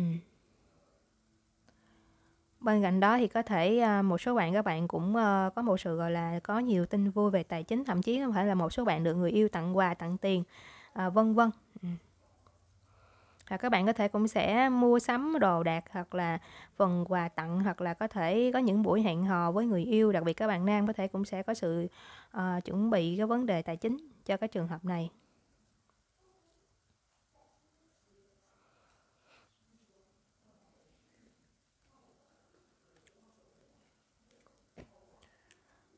bên cạnh đó thì có thể à, một số bạn các bạn cũng ờ, có một sự gọi là có nhiều tin vui về tài chính thậm chí không phải là một số bạn được người yêu tặng quà tặng tiền à, vân vân. Ừ và các bạn có thể cũng sẽ mua sắm đồ đạc hoặc là phần quà tặng hoặc là có thể có những buổi hẹn hò với người yêu đặc biệt các bạn nam có thể cũng sẽ có sự uh, chuẩn bị cái vấn đề tài chính cho cái trường hợp này.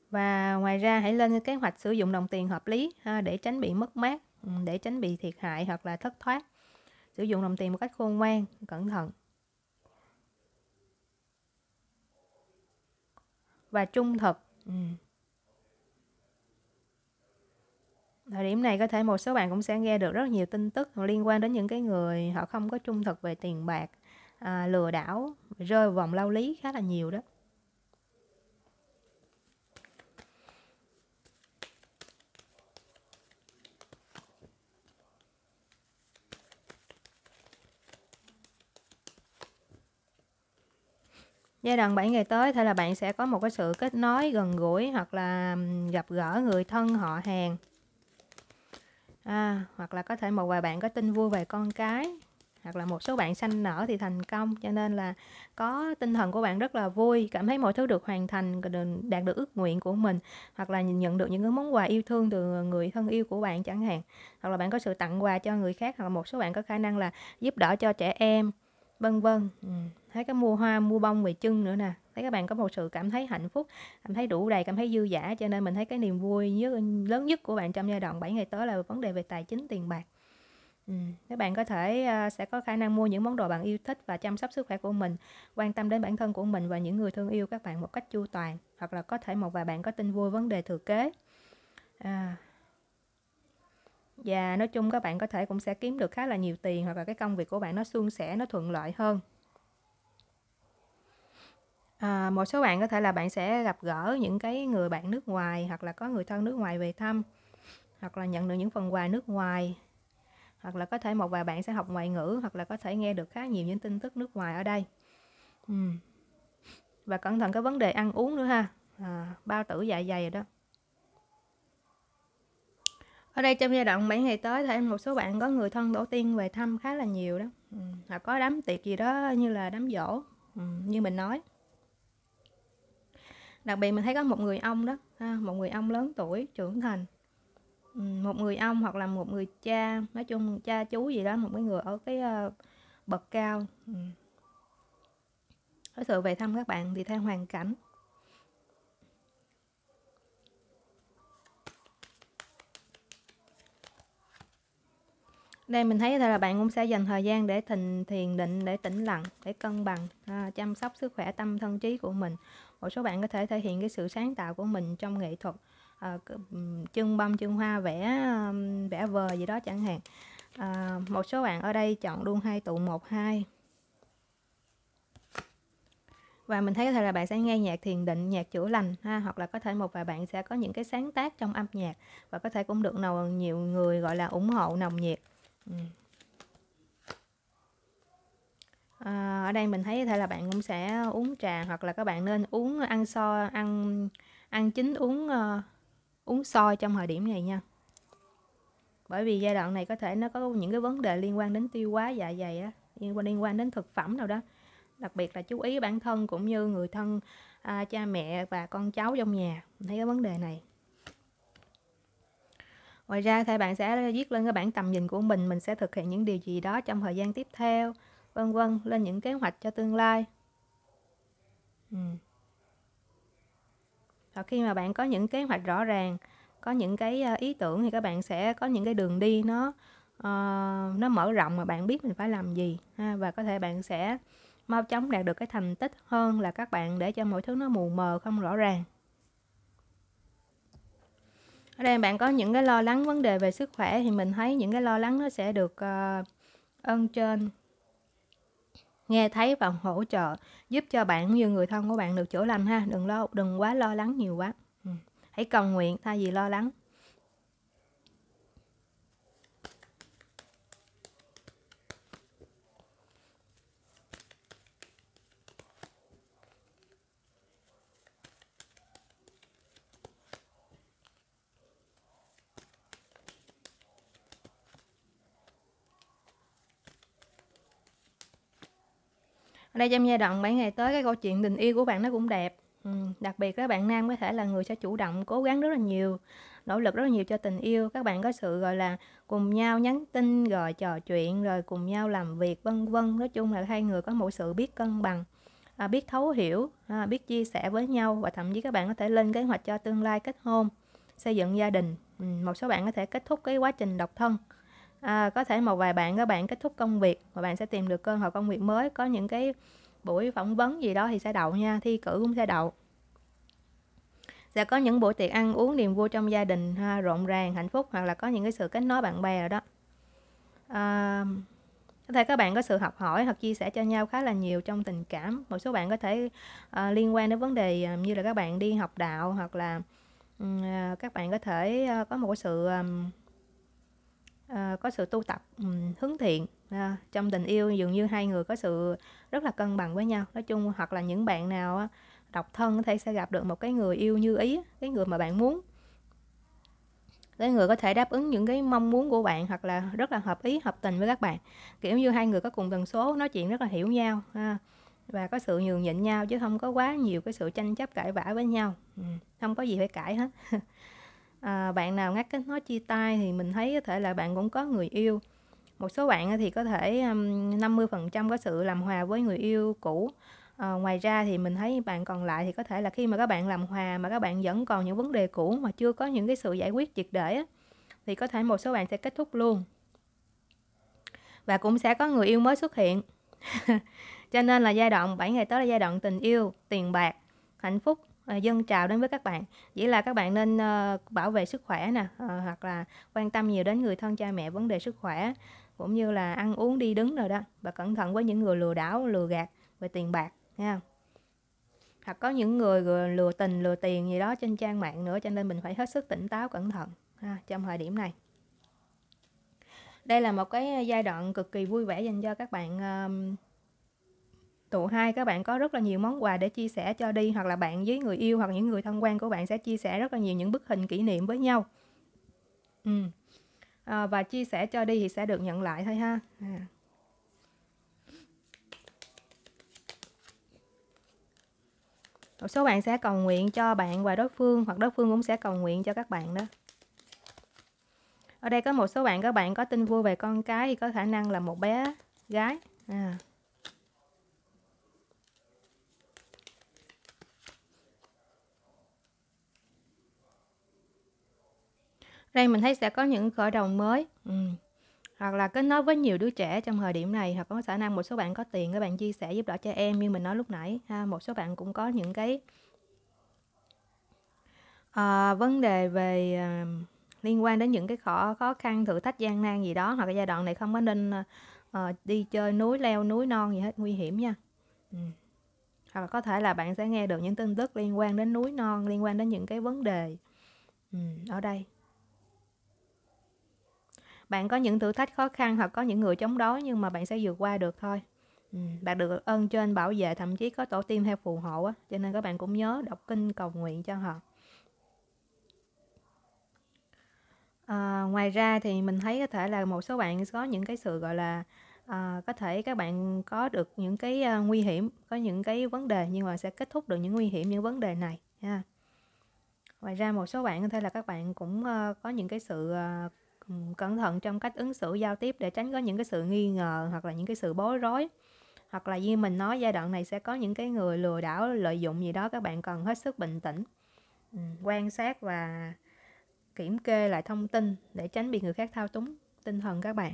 Và ngoài ra hãy lên kế hoạch sử dụng đồng tiền hợp lý ha, để tránh bị mất mát ừ, để tránh bị thiệt hại hoặc là thất thoát sử dụng đồng tiền một cách khôn ngoan cẩn thận. Và trung thực. Ừ. thời điểm này có thể một số bạn cũng sẽ nghe được rất nhiều tin tức liên quan đến những cái người họ không có trung thực về tiền bạc à, lừa đảo rơi vào vòng lao lý khá là nhiều đó. Giai đoạn 7 ngày tới thì là bạn sẽ có một cái sự kết nối gần gũi hoặc là gặp gỡ người thân họ hàng. À, hoặc là có thể một vài bạn có tin vui về con cái hoặc là một số bạn sanh nở thì thành công. Cho nên là có tinh thần của bạn rất là vui cảm thấy mọi thứ được hoàn thành đạt được ước nguyện của mình hoặc là nhận được những cái món quà yêu thương từ người thân yêu của bạn chẳng hạn. Hoặc là bạn có sự tặng quà cho người khác hoặc là một số bạn có khả năng là giúp đỡ cho trẻ em vân vân ừ. thấy cái mua hoa mua bông về chân nữa nè thấy các bạn có một sự cảm thấy hạnh phúc cảm thấy đủ đầy cảm thấy dư dả cho nên mình thấy cái niềm vui nhất, lớn nhất của bạn trong giai đoạn 7 ngày tới là vấn đề về tài chính tiền bạc Ừ. Các bạn có thể uh, sẽ có khả năng mua những món đồ bạn yêu thích và chăm sóc sức khỏe của mình, quan tâm đến bản thân của mình và những người thương yêu các bạn một cách chu toàn. Hoặc là có thể một vài bạn có tin vui vấn đề thừa kế. À, và nói chung các bạn có thể cũng sẽ kiếm được khá là nhiều tiền hoặc là cái công việc của bạn nó suôn sẻ nó thuận lợi hơn. À, một số bạn có thể là bạn sẽ gặp gỡ những cái người bạn nước ngoài hoặc là có người thân nước ngoài về thăm hoặc là nhận được những phần quà nước ngoài. Hoặc là có thể một vài bạn sẽ học ngoại ngữ hoặc là có thể nghe được khá nhiều những tin tức nước ngoài ở đây. Ừ. và cẩn thận cái vấn đề ăn uống nữa ha. À, bao tử dạ dày rồi đó ở đây trong giai đoạn 7 ngày tới thì một số bạn có người thân tổ tiên về thăm khá là nhiều đó. Ừ, hoặc có đám tiệc gì đó như là đám dỗ ừ, như mình nói. Đặc biệt mình thấy có một người ông đó ha, một người ông lớn tuổi trưởng thành. Ừ, một người ông hoặc là một người cha nói chung cha chú gì đó một cái người ở cái uh, bậc cao. Ừ. có sự về thăm các bạn thì theo hoàn cảnh đây mình thấy là bạn cũng sẽ dành thời gian để thình thiền định để tĩnh lặng để cân bằng à, chăm sóc sức khỏe tâm thân trí của mình. Một số bạn có thể thể hiện cái sự sáng tạo của mình trong nghệ thuật à, chân bông chân hoa vẽ vẽ vờ gì đó chẳng hạn. À, một số bạn ở đây chọn luôn hai tụ một hai. Và mình thấy có thể là bạn sẽ nghe nhạc thiền định nhạc chữa lành ha hoặc là có thể một vài bạn sẽ có những cái sáng tác trong âm nhạc và có thể cũng được nào nhiều người gọi là ủng hộ nồng nhiệt ừ. à, ở đây mình thấy có thể là bạn cũng sẽ uống trà hoặc là các bạn nên uống ăn so ăn ăn chín uống uh, uống soi trong thời điểm này nha. Bởi vì giai đoạn này có thể nó có những cái vấn đề liên quan đến tiêu hóa dạ dày á liên quan liên quan đến thực phẩm nào đó. Đặc biệt là chú ý bản thân cũng như người thân à, cha mẹ và con cháu trong nhà. Thấy cái vấn đề này ngoài ra thì bạn sẽ viết lên cái bản tầm nhìn của mình mình sẽ thực hiện những điều gì đó trong thời gian tiếp theo vân vân lên những kế hoạch cho tương lai. Ừ. và khi mà bạn có những kế hoạch rõ ràng có những cái à, ý tưởng thì các bạn sẽ có những cái đường đi nó uh, nó mở rộng mà bạn biết mình phải làm gì ha. Và có thể bạn sẽ mau chóng đạt được cái thành tích hơn là các bạn để cho mọi thứ nó mù mờ không rõ ràng ở đây bạn có những cái lo lắng vấn đề về sức khỏe thì mình thấy những cái lo lắng nó sẽ được uh, ơn trên. Nghe thấy và hỗ trợ giúp cho bạn như người thân của bạn được chữa lành ha. Đừng lo đừng quá lo lắng nhiều quá. Ừ. hãy cầu nguyện thay vì lo lắng. Ở đây trong giai đoạn 7 ngày tới cái câu chuyện tình yêu của bạn nó cũng đẹp. Ừ, đặc biệt các bạn nam có thể là người sẽ chủ động cố gắng rất là nhiều nỗ lực rất là nhiều cho tình yêu. Các bạn có sự gọi là cùng nhau nhắn tin rồi trò chuyện rồi cùng nhau làm việc vân vân. Nói chung là hai người có một sự biết cân bằng à, biết thấu hiểu à, biết chia sẻ với nhau và thậm chí các bạn có thể lên kế hoạch cho tương lai kết hôn xây dựng gia đình. Ừ, một số bạn có thể kết thúc cái quá trình độc thân à, có thể một vài bạn các bạn kết thúc công việc và bạn sẽ tìm được cơ hội công việc mới. Có những cái buổi phỏng vấn gì đó thì sẽ đậu nha thi cử cũng sẽ đậu. Sẽ có những buổi tiệc ăn uống niềm vui trong gia đình ha, rộn ràng hạnh phúc hoặc là có những cái sự kết nối bạn bè rồi đó. À, có thể các bạn có sự học hỏi hoặc chia sẻ cho nhau khá là nhiều trong tình cảm. Một số bạn có thể uh, liên quan đến vấn đề uh, như là các bạn đi học đạo hoặc là uh, các bạn có thể uh, có một sự uh, Ờ, có sự tu tập um, hướng thiện uh, trong tình yêu dường như hai người có sự rất là cân bằng với nhau nói chung hoặc là những bạn nào uh, độc thân có thể sẽ gặp được một cái người yêu như ý cái người mà bạn muốn cái người có thể đáp ứng những cái mong muốn của bạn hoặc là rất là hợp ý hợp tình với các bạn kiểu như hai người có cùng tần số nói chuyện rất là hiểu nhau ha. và có sự nhường nhịn nhau chứ không có quá nhiều cái sự tranh chấp cãi vã với nhau ừ. không có gì phải cãi hết à, bạn nào ngắt kết nối chia tay thì mình thấy có thể là bạn cũng có người yêu. Một số bạn thì có thể um, 50% có sự làm hòa với người yêu cũ. À, ngoài ra thì mình thấy bạn còn lại thì có thể là khi mà các bạn làm hòa mà các bạn vẫn còn những vấn đề cũ mà chưa có những cái sự giải quyết triệt để á, thì có thể một số bạn sẽ kết thúc luôn. Và cũng sẽ có người yêu mới xuất hiện. Cho nên là giai đoạn 7 ngày tới là giai đoạn tình yêu tiền bạc hạnh phúc. À, dân chào đến với các bạn. Chỉ là các bạn nên ờ, bảo vệ sức khỏe nè ờ, hoặc là quan tâm nhiều đến người thân cha mẹ vấn đề sức khỏe cũng như là ăn uống đi đứng rồi đó. Và cẩn thận với những người lừa đảo lừa gạt về tiền bạc nha hoặc có những người lừa tình lừa tiền gì đó trên trang mạng nữa cho nên mình phải hết sức tỉnh táo cẩn thận ha, trong thời điểm này. Đây là một cái giai đoạn cực kỳ vui vẻ dành cho các bạn tụ hai các bạn có rất là nhiều món quà để chia sẻ cho đi hoặc là bạn với người yêu hoặc những người thân quen của bạn sẽ chia sẻ rất là nhiều những bức hình kỷ niệm với nhau ừ. à, và chia sẻ cho đi thì sẽ được nhận lại thôi ha à. một số bạn sẽ cầu nguyện cho bạn và đối phương hoặc đối phương cũng sẽ cầu nguyện cho các bạn đó ở đây có một số bạn các bạn có tin vui về con cái thì có khả năng là một bé gái à. Đây mình thấy sẽ có những khởi đầu mới ừ. hoặc là kết nối với nhiều đứa trẻ trong thời điểm này hoặc có khả năng một số bạn có tiền các bạn chia sẻ giúp đỡ cho em như mình nói lúc nãy ha một số bạn cũng có những cái à, vấn đề về à, liên quan đến những cái khó khó khăn thử thách gian nan gì đó hoặc cái giai đoạn này không có nên à, đi chơi núi leo núi non gì hết nguy hiểm nha ừ. hoặc là có thể là bạn sẽ nghe được những tin tức liên quan đến núi non liên quan đến những cái vấn đề ừ, ở đây bạn có những thử thách khó khăn hoặc có những người chống đối nhưng mà bạn sẽ vượt qua được thôi. Ừ, bạn được ơn trên bảo vệ thậm chí có tổ tiên theo phù hộ á cho nên các bạn cũng nhớ đọc kinh cầu nguyện cho họ. À, ngoài ra thì mình thấy có thể là một số bạn có những cái sự gọi là à, có thể các bạn có được những cái uh, nguy hiểm có những cái vấn đề nhưng mà sẽ kết thúc được những nguy hiểm những vấn đề này ha. Ngoài ra một số bạn có thể là các bạn cũng uh, có những cái sự uh, cẩn thận trong cách ứng xử giao tiếp để tránh có những cái sự nghi ngờ hoặc là những cái sự bối rối. Hoặc là như mình nói giai đoạn này sẽ có những cái người lừa đảo lợi dụng gì đó các bạn cần hết sức bình tĩnh. Quan sát và kiểm kê lại thông tin để tránh bị người khác thao túng tinh thần các bạn.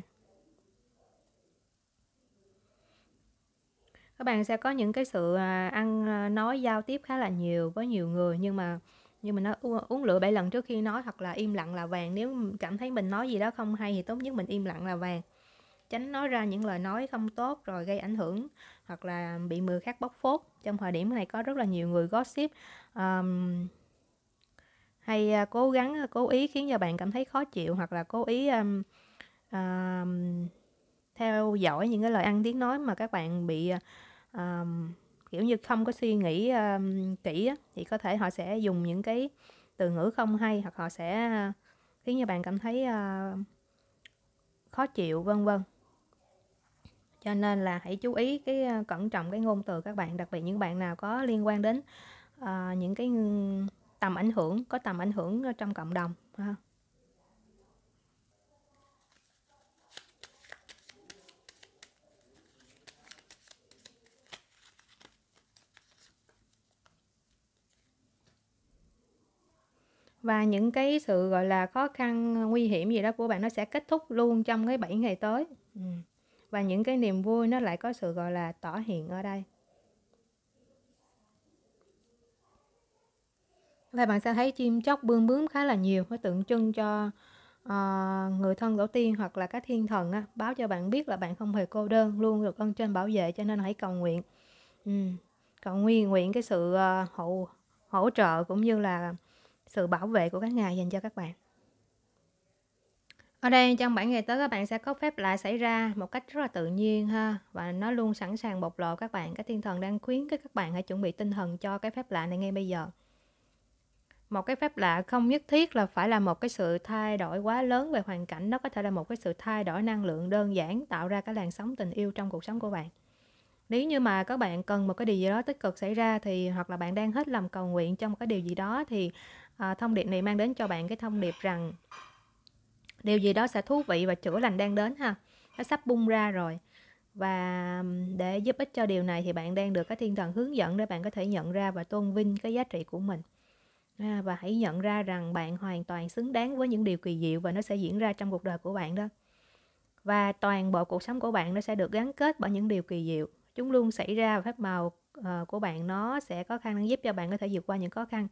Các bạn sẽ có những cái sự à, ăn à, nói giao tiếp khá là nhiều với nhiều người nhưng mà nhưng mình nói uống lựa bảy lần trước khi nói hoặc là im lặng là vàng. Nếu cảm thấy mình nói gì đó không hay thì tốt nhất mình im lặng là vàng. Tránh nói ra những lời nói không tốt rồi gây ảnh hưởng hoặc là bị người khác bóc phốt. Trong thời điểm này có rất là nhiều người gossip um, hay uh, cố gắng uh, cố ý khiến cho bạn cảm thấy khó chịu hoặc là cố ý um, um, theo dõi những cái lời ăn tiếng nói mà các bạn bị um, kiểu như không có suy nghĩ um, kỹ á, thì có thể họ sẽ dùng những cái từ ngữ không hay hoặc họ sẽ ờ, khiến cho bạn cảm thấy uh, khó chịu vân vân cho nên là hãy chú ý cái uh, cẩn trọng cái ngôn từ các bạn đặc biệt những bạn nào có liên quan đến uh, những cái tầm ảnh hưởng có tầm ảnh hưởng trong cộng đồng ha. Và những cái sự gọi là khó khăn nguy hiểm gì đó của bạn nó sẽ kết thúc luôn trong cái 7 ngày tới ừ. và những cái niềm vui nó lại có sự gọi là tỏ hiện ở đây và bạn sẽ thấy chim chóc bươm bướm khá là nhiều nó tượng trưng cho uh, người thân tổ tiên hoặc là các thiên thần á, báo cho bạn biết là bạn không hề cô đơn luôn được ơn trên bảo vệ cho nên hãy cầu nguyện ừ. cầu nguyện nguyện cái sự uh, hỗ hỗ trợ cũng như là sự bảo vệ của các ngài dành cho các bạn. Ở đây trong bản ngày tới các bạn sẽ có phép lạ xảy ra một cách rất là tự nhiên ha, và nó luôn sẵn sàng bộc lộ các bạn các thiên thần đang khuyến khích các bạn hãy chuẩn bị tinh thần cho cái phép lạ này ngay bây giờ. Một cái phép lạ không nhất thiết là phải là một cái sự thay đổi quá lớn về hoàn cảnh, nó có thể là một cái sự thay đổi năng lượng đơn giản, tạo ra cái làn sóng tình yêu trong cuộc sống của bạn. Nếu như mà các bạn cần một cái điều gì đó tích cực xảy ra thì, hoặc là bạn đang hết lòng cầu nguyện trong một cái điều gì đó thì à, thông điệp này mang đến cho bạn cái thông điệp rằng điều gì đó sẽ thú vị và chữa lành đang đến ha. Nó sắp bung ra rồi. Và để giúp ích cho điều này thì bạn đang được cái thiên thần hướng dẫn để bạn có thể nhận ra và tôn vinh cái giá trị của mình. À, và hãy nhận ra rằng bạn hoàn toàn xứng đáng với những điều kỳ diệu và nó sẽ diễn ra trong cuộc đời của bạn đó. Và toàn bộ cuộc sống của bạn nó sẽ được gắn kết bởi những điều kỳ diệu. Chúng luôn xảy ra và phép màu uh, của bạn nó sẽ có khả năng giúp cho bạn có thể vượt qua những khó khăn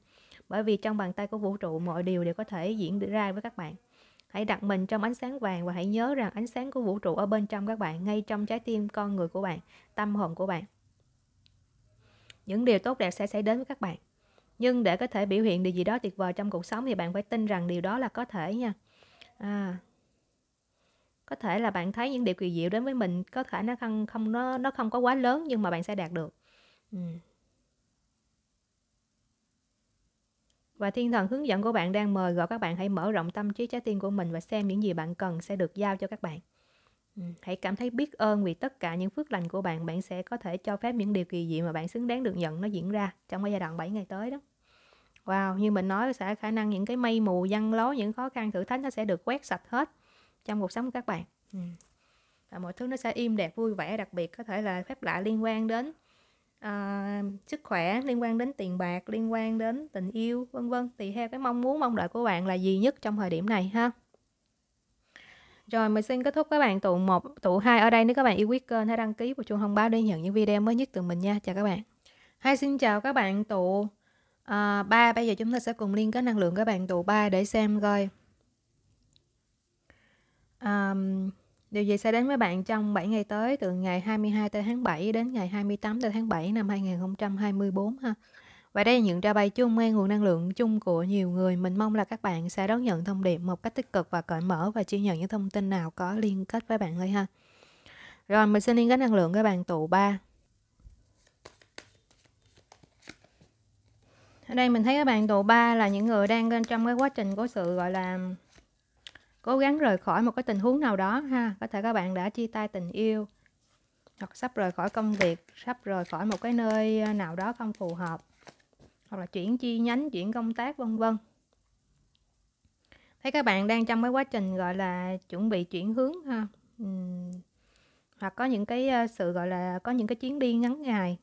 bởi vì trong bàn tay của vũ trụ mọi điều đều có thể diễn ra với các bạn. Hãy đặt mình trong ánh sáng vàng và hãy nhớ rằng ánh sáng của vũ trụ ở bên trong các bạn ngay trong trái tim con người của bạn tâm hồn của bạn. Những điều tốt đẹp sẽ xảy đến với các bạn. Nhưng để có thể biểu hiện điều gì đó tuyệt vời trong cuộc sống thì bạn phải tin rằng điều đó là có thể nha. À, có thể là bạn thấy những điều kỳ diệu đến với mình có thể nó không không nó nó không có quá lớn nhưng mà bạn sẽ đạt được. Ừ. Và thiên thần hướng dẫn của bạn đang mời gọi các bạn hãy mở rộng tâm trí trái tim của mình và xem những gì bạn cần sẽ được giao cho các bạn. Ừ, hãy cảm thấy biết ơn vì tất cả những phước lành của bạn. Bạn sẽ có thể cho phép những điều kỳ diệu mà bạn xứng đáng được nhận nó diễn ra trong cái giai đoạn 7 ngày tới đó. Wow, như mình nói sẽ khả năng những cái mây mù dăng lối, những khó khăn thử thách nó sẽ được quét sạch hết trong cuộc sống của các bạn. Ừ. Và mọi thứ nó sẽ im đẹp vui vẻ, đặc biệt có thể là phép lạ liên quan đến Ờ, sức khỏe, liên quan đến tiền bạc, liên quan đến tình yêu, vân vân. Tùy theo cái mong muốn mong đợi của bạn là gì nhất trong thời điểm này ha. Rồi mình xin kết thúc các bạn tụ 1, tụ 2 ở đây nếu các bạn yêu quý kênh hãy đăng ký và chuông thông báo để nhận những video mới nhất từ mình nha. Chào các bạn. Hai xin chào các bạn tụ ờ, à, 3 bây giờ chúng ta sẽ cùng liên kết năng lượng các bạn tụ 3 để xem coi um, điều gì sẽ đến với bạn trong 7 ngày tới, từ ngày 22 tới tháng 7 đến ngày 28 tới tháng 7 năm 2024 ha. Và đây là những trao bày chung mang nguồn năng lượng chung của nhiều người. Mình mong là các bạn sẽ đón nhận thông điệp một cách tích cực và cởi mở và chia nhận những thông tin nào có liên kết với bạn thôi ha. Rồi, mình xin liên kết năng lượng các bạn tụ 3. Ở đây mình thấy các bạn tụ 3 là những người đang trong cái quá trình của sự, gọi là cố gắng rời khỏi một cái tình huống nào đó ha. Có thể các bạn đã chia tay tình yêu hoặc sắp rời khỏi công việc, sắp rời khỏi một cái nơi ờ, nào đó không phù hợp hoặc là chuyển chi nhánh, chuyển công tác vân vân. Thấy các bạn đang trong cái quá trình gọi là chuẩn bị chuyển hướng ha. Uhm. Hoặc có những cái ờ, sự gọi là có những cái chuyến đi ngắn ngày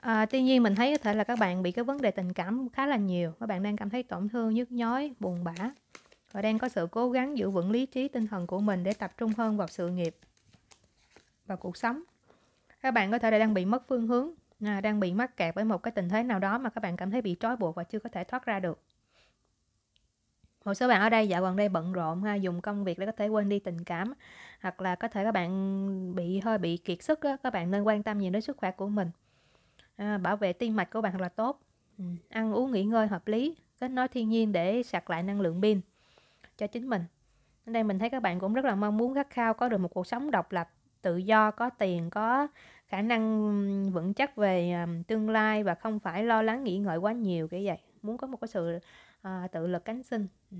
À, tuy nhiên mình thấy có thể là các bạn bị cái vấn đề tình cảm khá là nhiều. Các bạn đang cảm thấy tổn thương, nhức nhói, buồn bã và đang có sự cố gắng giữ vững lý trí tinh thần của mình để tập trung hơn vào sự nghiệp và cuộc sống. Các bạn có thể là đang bị mất phương hướng, à, đang bị mắc kẹt với một cái tình thế nào đó mà các bạn cảm thấy bị trói buộc và chưa có thể thoát ra được. Một số bạn ở đây dạo gần đây bận rộn ha, dùng công việc để có thể quên đi tình cảm hoặc là có thể các bạn bị hơi bị kiệt sức đó, các bạn nên quan tâm nhiều đến sức khỏe của mình à, bảo vệ tim mạch của bạn là tốt ừ. ăn uống nghỉ ngơi hợp lý kết nối thiên nhiên để sạc lại năng lượng pin cho chính mình. Nên đây mình thấy các bạn cũng rất là mong muốn khát khao có được một cuộc sống độc lập tự do có tiền có khả năng vững chắc về tương lai và không phải lo lắng nghĩ ngợi quá nhiều cái vậy. Muốn có một cái sự à, tự lực cánh sinh. Ừ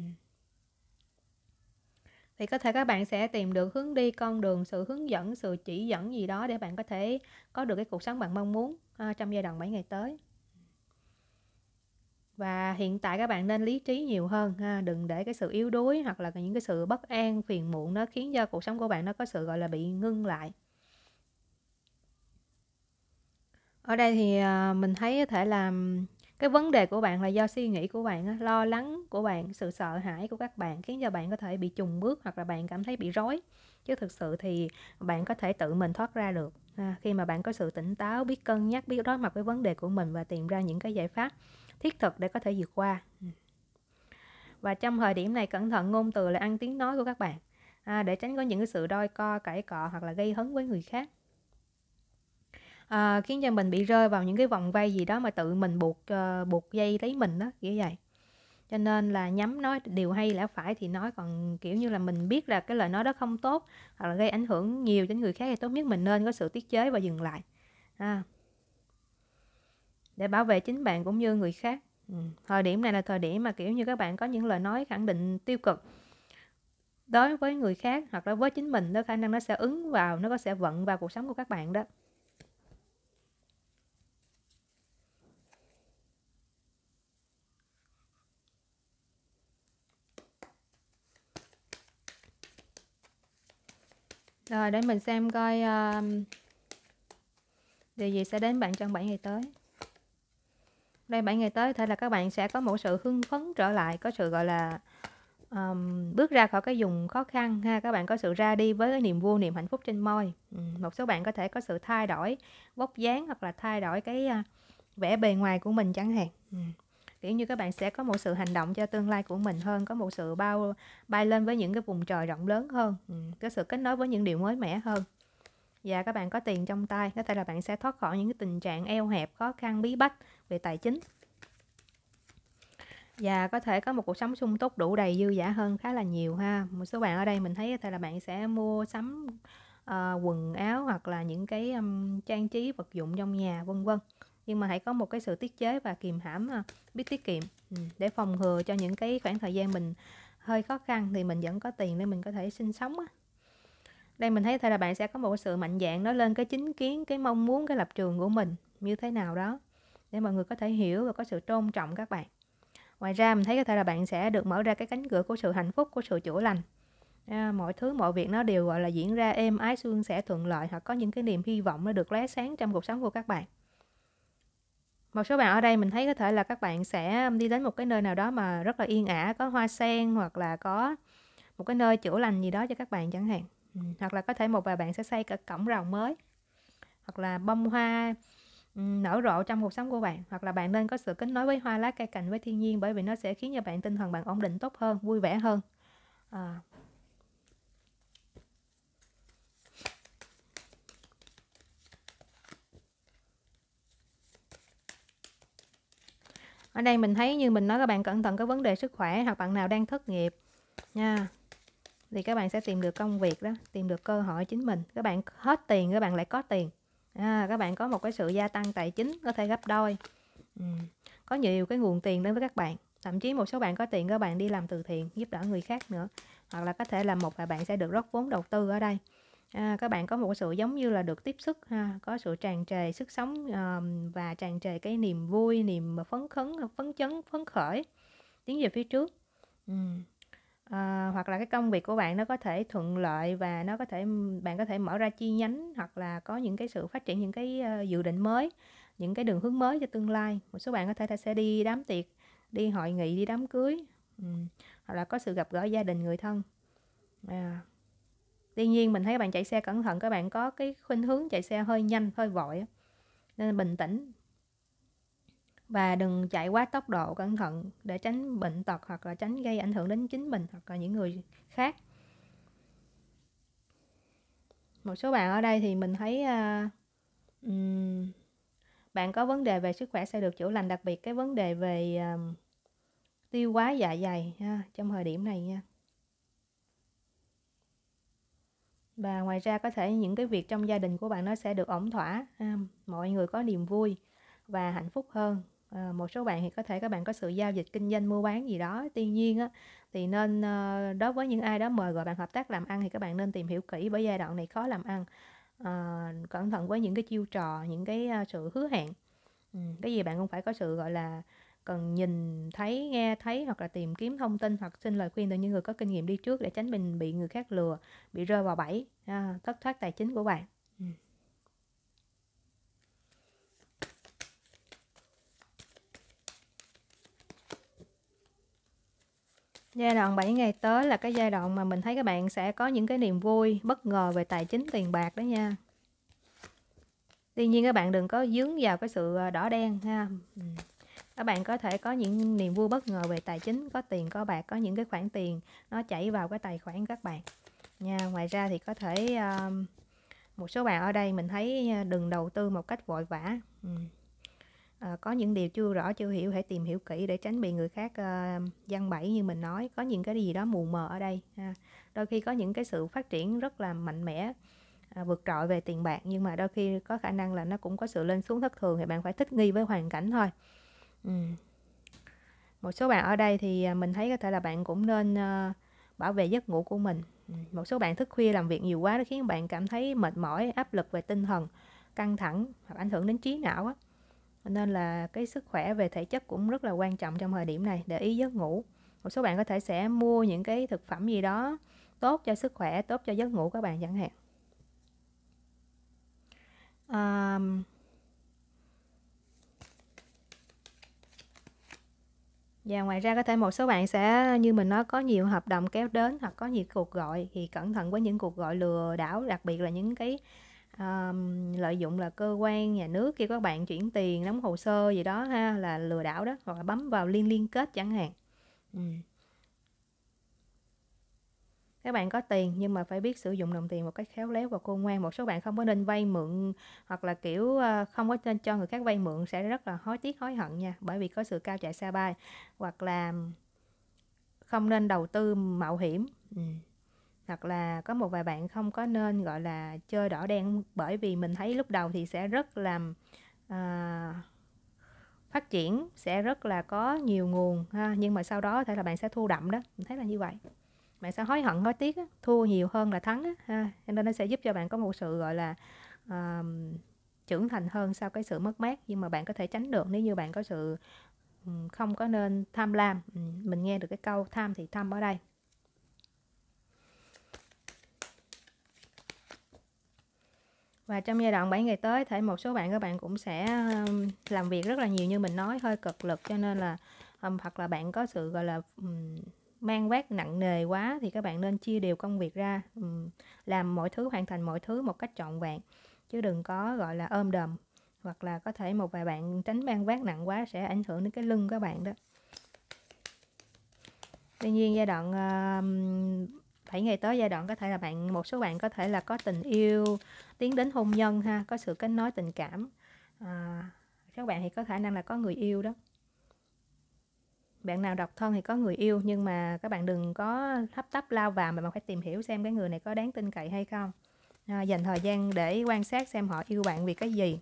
thì có thể các bạn sẽ tìm được hướng đi con đường sự hướng dẫn sự chỉ dẫn gì đó để bạn có thể có được cái cuộc sống bạn mong muốn à, trong giai đoạn 7 ngày tới và hiện tại các bạn nên lý trí nhiều hơn ha. đừng để cái sự yếu đuối hoặc là những cái sự bất an phiền muộn nó khiến cho cuộc sống của bạn nó có sự gọi là bị ngưng lại ở đây thì à, mình thấy có thể là cái vấn đề của bạn là do suy nghĩ của bạn lo lắng của bạn sự sợ hãi của các bạn khiến cho bạn có thể bị trùng bước hoặc là bạn cảm thấy bị rối chứ thực sự thì bạn có thể tự mình thoát ra được à, khi mà bạn có sự tỉnh táo biết cân nhắc biết đối mặt với vấn đề của mình và tìm ra những cái giải pháp thiết thực để có thể vượt qua. Ừ. Và trong thời điểm này cẩn thận ngôn từ là ăn tiếng nói của các bạn à, để tránh có những cái sự đôi co cãi cọ hoặc là gây hấn với người khác. À, khiến cho mình bị rơi vào những cái vòng vây gì đó mà tự mình buộc uh, buộc dây lấy mình đó kiểu vậy. Cho nên là nhắm nói điều hay lẽ phải thì nói còn kiểu như là mình biết là cái lời nói đó không tốt hoặc là gây ảnh hưởng nhiều đến người khác thì tốt nhất mình nên có sự tiết chế và dừng lại. À để bảo vệ chính bạn cũng như người khác ừ. thời điểm này là thời điểm mà kiểu như các bạn có những lời nói khẳng định tiêu cực đối với người khác hoặc là với chính mình nó khả năng nó sẽ ứng vào nó có sẽ vận vào cuộc sống của các bạn đó Rồi để mình xem coi uh, điều gì sẽ đến bạn trong 7 ngày tới. Đây 7 ngày tới thể là các bạn sẽ có một sự hưng phấn trở lại, có sự gọi là um, bước ra khỏi cái vùng khó khăn ha, các bạn có sự ra đi với cái niềm vui, niềm hạnh phúc trên môi. Ừ, một số bạn có thể có sự thay đổi vóc dáng hoặc là thay đổi cái uh, vẻ bề ngoài của mình chẳng hạn. Ừ kiểu như các bạn sẽ có một sự hành động cho tương lai của mình hơn có một sự bao bay lên với những cái vùng trời rộng lớn hơn ừ, có sự kết nối với những điều mới mẻ hơn và các bạn có tiền trong tay có thể là bạn sẽ thoát khỏi những cái tình trạng eo hẹp khó khăn bí bách về tài chính. Và có thể có một cuộc sống sung túc đủ đầy dư giả hơn khá là nhiều ha. Một số bạn ở đây mình thấy có thể là bạn sẽ mua sắm uh, quần áo hoặc là những cái um, trang trí vật dụng trong nhà vân vân. Nhưng mà hãy có một cái sự tiết chế và kiềm hãm uh, biết tiết kiệm. Ừ, để phòng ngừa cho những cái khoảng thời gian mình hơi khó khăn thì mình vẫn có tiền để mình có thể sinh sống đây mình thấy thể là bạn sẽ có một sự mạnh dạn nói lên cái chính kiến cái mong muốn cái lập trường của mình như thế nào đó để mọi người có thể hiểu và có sự tôn trọng các bạn. Ngoài ra mình thấy có thể là bạn sẽ được mở ra cái cánh cửa của sự hạnh phúc của sự chữa lành. À, mọi thứ mọi việc nó đều gọi là diễn ra êm ái suôn sẻ thuận lợi hoặc có những cái niềm hy vọng nó được lóe sáng trong cuộc sống của các bạn. Một số bạn ở đây mình thấy có thể là các bạn sẽ um, đi đến một cái nơi nào đó mà rất là yên ả có hoa sen hoặc là có một cái nơi chữa lành gì đó cho các bạn chẳng hạn ừ. hoặc là có thể một vài bạn sẽ xây cả cổng rào mới hoặc là bông hoa ừ, nở rộ trong cuộc sống của bạn hoặc là bạn nên có sự kết nối với hoa lá cây cành với thiên nhiên bởi vì nó sẽ khiến cho bạn tinh thần bạn ổn định tốt hơn vui vẻ hơn à, ở đây mình thấy như mình nói các bạn cẩn thận cái vấn đề sức khỏe hoặc bạn nào đang thất nghiệp nha thì các bạn sẽ tìm được công việc đó tìm được cơ hội chính mình. Các bạn hết tiền các bạn lại có tiền. À, các bạn có một cái sự gia tăng tài chính có thể gấp đôi. Ừ. có nhiều cái nguồn tiền đến với các bạn. Thậm chí một số bạn có tiền các bạn đi làm từ thiện giúp đỡ người khác nữa. Hoặc là có thể là một vài bạn sẽ được rót vốn đầu tư ở đây. À, các bạn có một sự giống như là được tiếp sức ha có sự tràn trề sức sống uh, và tràn trề cái niềm vui niềm phấn khấn phấn chấn phấn khởi tiến về phía trước. Ừ à, hoặc là cái công việc của bạn nó có thể thuận lợi và nó có thể bạn có thể mở ra chi nhánh hoặc là có những cái sự phát triển những cái uh, dự định mới những cái đường hướng mới cho tương lai. Một số bạn có thể sẽ đi đám tiệc đi hội nghị đi đám cưới ừ. hoặc là có sự gặp gỡ gia đình người thân. À, tuy nhiên mình thấy các bạn chạy xe cẩn thận các bạn có cái khuynh hướng chạy xe hơi nhanh hơi vội nên bình tĩnh và đừng chạy quá tốc độ cẩn thận để tránh bệnh tật hoặc là tránh gây ảnh hưởng đến chính mình hoặc là những người khác một số bạn ở đây thì mình thấy uh, um, bạn có vấn đề về sức khỏe sẽ được chữa lành đặc biệt cái vấn đề về uh, tiêu hóa dạ dày ha, trong thời điểm này nha và ngoài ra có thể những cái việc trong gia đình của bạn nó sẽ được ổn thỏa ha. mọi người có niềm vui và hạnh phúc hơn à, một số bạn thì có thể các bạn có sự giao dịch kinh doanh mua bán gì đó. Tuy nhiên á, thì nên ờ, đối với những ai đó mời gọi bạn hợp tác làm ăn thì các bạn nên tìm hiểu kỹ bởi giai đoạn này khó làm ăn à, cẩn thận với những cái chiêu trò những cái sự hứa hẹn. Ừ, cái gì bạn cũng phải có sự gọi là cần nhìn thấy nghe thấy hoặc là tìm kiếm thông tin hoặc xin lời khuyên từ những người có kinh nghiệm đi trước để tránh mình bị người khác lừa bị rơi vào bẫy à, thất thoát tài chính của bạn. Ừ. Giai đoạn 7 ngày tới là cái giai đoạn mà mình thấy các bạn sẽ có những cái niềm vui bất ngờ về tài chính tiền bạc đó nha. Tuy nhiên các bạn đừng có dướng vào cái sự ờ, đỏ đen ha. Ừ các bạn có thể có những niềm vui bất ngờ về tài chính có tiền có bạc có những cái khoản tiền nó chảy vào cái tài khoản các bạn nha ngoài ra thì có thể uh, một số bạn ở đây mình thấy ờ, đừng đầu tư một cách vội vã ừ à, có những điều chưa rõ chưa hiểu hãy tìm hiểu kỹ để tránh bị người khác ờ, uh, dân bẫy như mình nói có những cái gì đó mù mờ ở đây ha. đôi khi có những cái sự phát triển rất là mạnh mẽ à, vượt trội về tiền bạc nhưng mà đôi khi có khả năng là nó cũng có sự lên xuống thất thường thì bạn phải thích nghi với hoàn cảnh thôi Ừ. Một số bạn ở đây thì à, mình thấy có thể là bạn cũng nên uh, bảo vệ giấc ngủ của mình. Ừ. Một số bạn thức khuya làm việc nhiều quá nó khiến bạn cảm thấy mệt mỏi, áp lực về tinh thần, căng thẳng hoặc ảnh hưởng đến trí não á. Nên là cái sức khỏe về thể chất cũng rất là quan trọng trong thời điểm này, để ý giấc ngủ. Một số bạn có thể sẽ mua những cái thực phẩm gì đó tốt cho sức khỏe, tốt cho giấc ngủ các bạn chẳng hạn. Um, Và ngoài ra có thể một số bạn sẽ như mình nói có nhiều hợp đồng kéo đến hoặc có nhiều cuộc gọi thì cẩn thận với những cuộc gọi lừa đảo, đặc biệt là những cái um, lợi dụng là cơ quan nhà nước khi các bạn chuyển tiền, đóng hồ sơ gì đó ha là lừa đảo đó hoặc là bấm vào liên liên kết chẳng hạn. Ừ các bạn có tiền nhưng mà phải biết sử dụng đồng tiền một cách khéo léo và khôn ngoan một số bạn không có nên vay mượn hoặc là kiểu ờ, không có nên cho người khác vay mượn sẽ rất là hối tiếc hối hận nha bởi vì có sự cao chạy xa bay hoặc là không nên đầu tư mạo hiểm ừ hoặc là có một vài bạn không có nên gọi là chơi đỏ đen bởi vì mình thấy lúc đầu thì sẽ rất là uh, phát triển sẽ rất là có nhiều nguồn ha. Nhưng mà sau đó có thể là bạn sẽ thu đậm đó. Mình thấy là như vậy. Bạn sẽ hối hận hối tiếc á, thua nhiều hơn là thắng á, ha. cho nên nó sẽ giúp cho bạn có một sự gọi là uh, trưởng thành hơn sau cái sự mất mát. Nhưng mà bạn có thể tránh được nếu như bạn có sự không có nên tham lam. Mình nghe được cái câu tham thì tham ở đây. Và trong giai đoạn 7 ngày tới thể một số bạn các bạn cũng sẽ làm việc rất là nhiều như mình nói hơi cực lực cho nên là hoặc là bạn có sự gọi là mang vác nặng nề quá thì các bạn nên chia đều công việc ra làm mọi thứ hoàn thành mọi thứ một cách trọn vẹn. Chứ đừng có gọi là ôm đầm hoặc là có thể một vài bạn tránh mang vác nặng quá sẽ ảnh hưởng đến cái lưng các bạn đó. Tuy nhiên giai đoạn uh, 7 ngày tới giai đoạn có thể là bạn một số bạn có thể là có tình yêu tiến đến hôn nhân ha có sự kết nối tình cảm. À, các bạn thì có khả năng là có người yêu đó. Bạn nào độc thân thì có người yêu nhưng mà các bạn đừng có hấp tấp lao vào mà bạn phải tìm hiểu xem cái người này có đáng tin cậy hay không. À, dành thời gian để quan sát xem họ yêu bạn vì cái gì.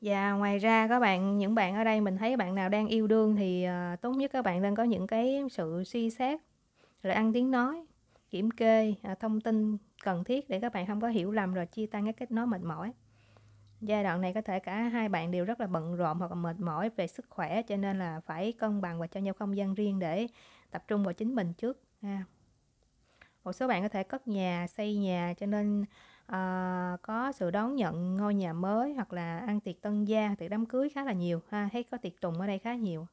Và ngoài ra các bạn những bạn ở đây mình thấy bạn nào đang yêu đương thì uh, tốt nhất các bạn nên có những cái sự suy xét rồi ăn tiếng nói kiểm kê uh, thông tin cần thiết để các bạn không có hiểu lầm rồi chia tay cái kết nối mệt mỏi giai đoạn này có thể cả hai bạn đều rất là bận rộn hoặc là mệt mỏi về sức khỏe cho nên là phải cân bằng và cho nhau không gian riêng để tập trung vào chính mình trước ha. một số bạn có thể cất nhà xây nhà cho nên à, có sự đón nhận ngôi nhà mới hoặc là ăn tiệc tân gia tiệc đám cưới khá là nhiều ha thấy có tiệc tùng ở đây khá nhiều.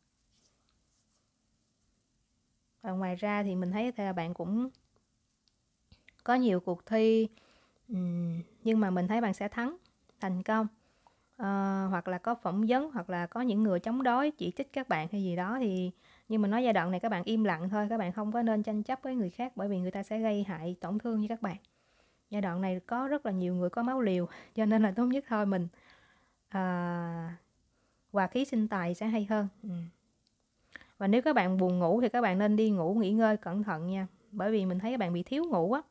Và ngoài ra thì mình thấy là bạn cũng có nhiều cuộc thi nhưng mà mình thấy bạn sẽ thắng thành công. À, hoặc là có phỏng vấn hoặc là có những người chống đối chỉ trích các bạn hay gì đó thì nhưng mà nói giai đoạn này các bạn im lặng thôi các bạn không có nên tranh chấp với người khác bởi vì người ta sẽ gây hại tổn thương với các bạn giai đoạn này có rất là nhiều người có máu liều cho nên là tốt nhất thôi mình à, hòa khí sinh tài sẽ hay hơn ừ. và nếu các bạn buồn ngủ thì các bạn nên đi ngủ nghỉ ngơi cẩn thận nha bởi vì mình thấy các bạn bị thiếu ngủ á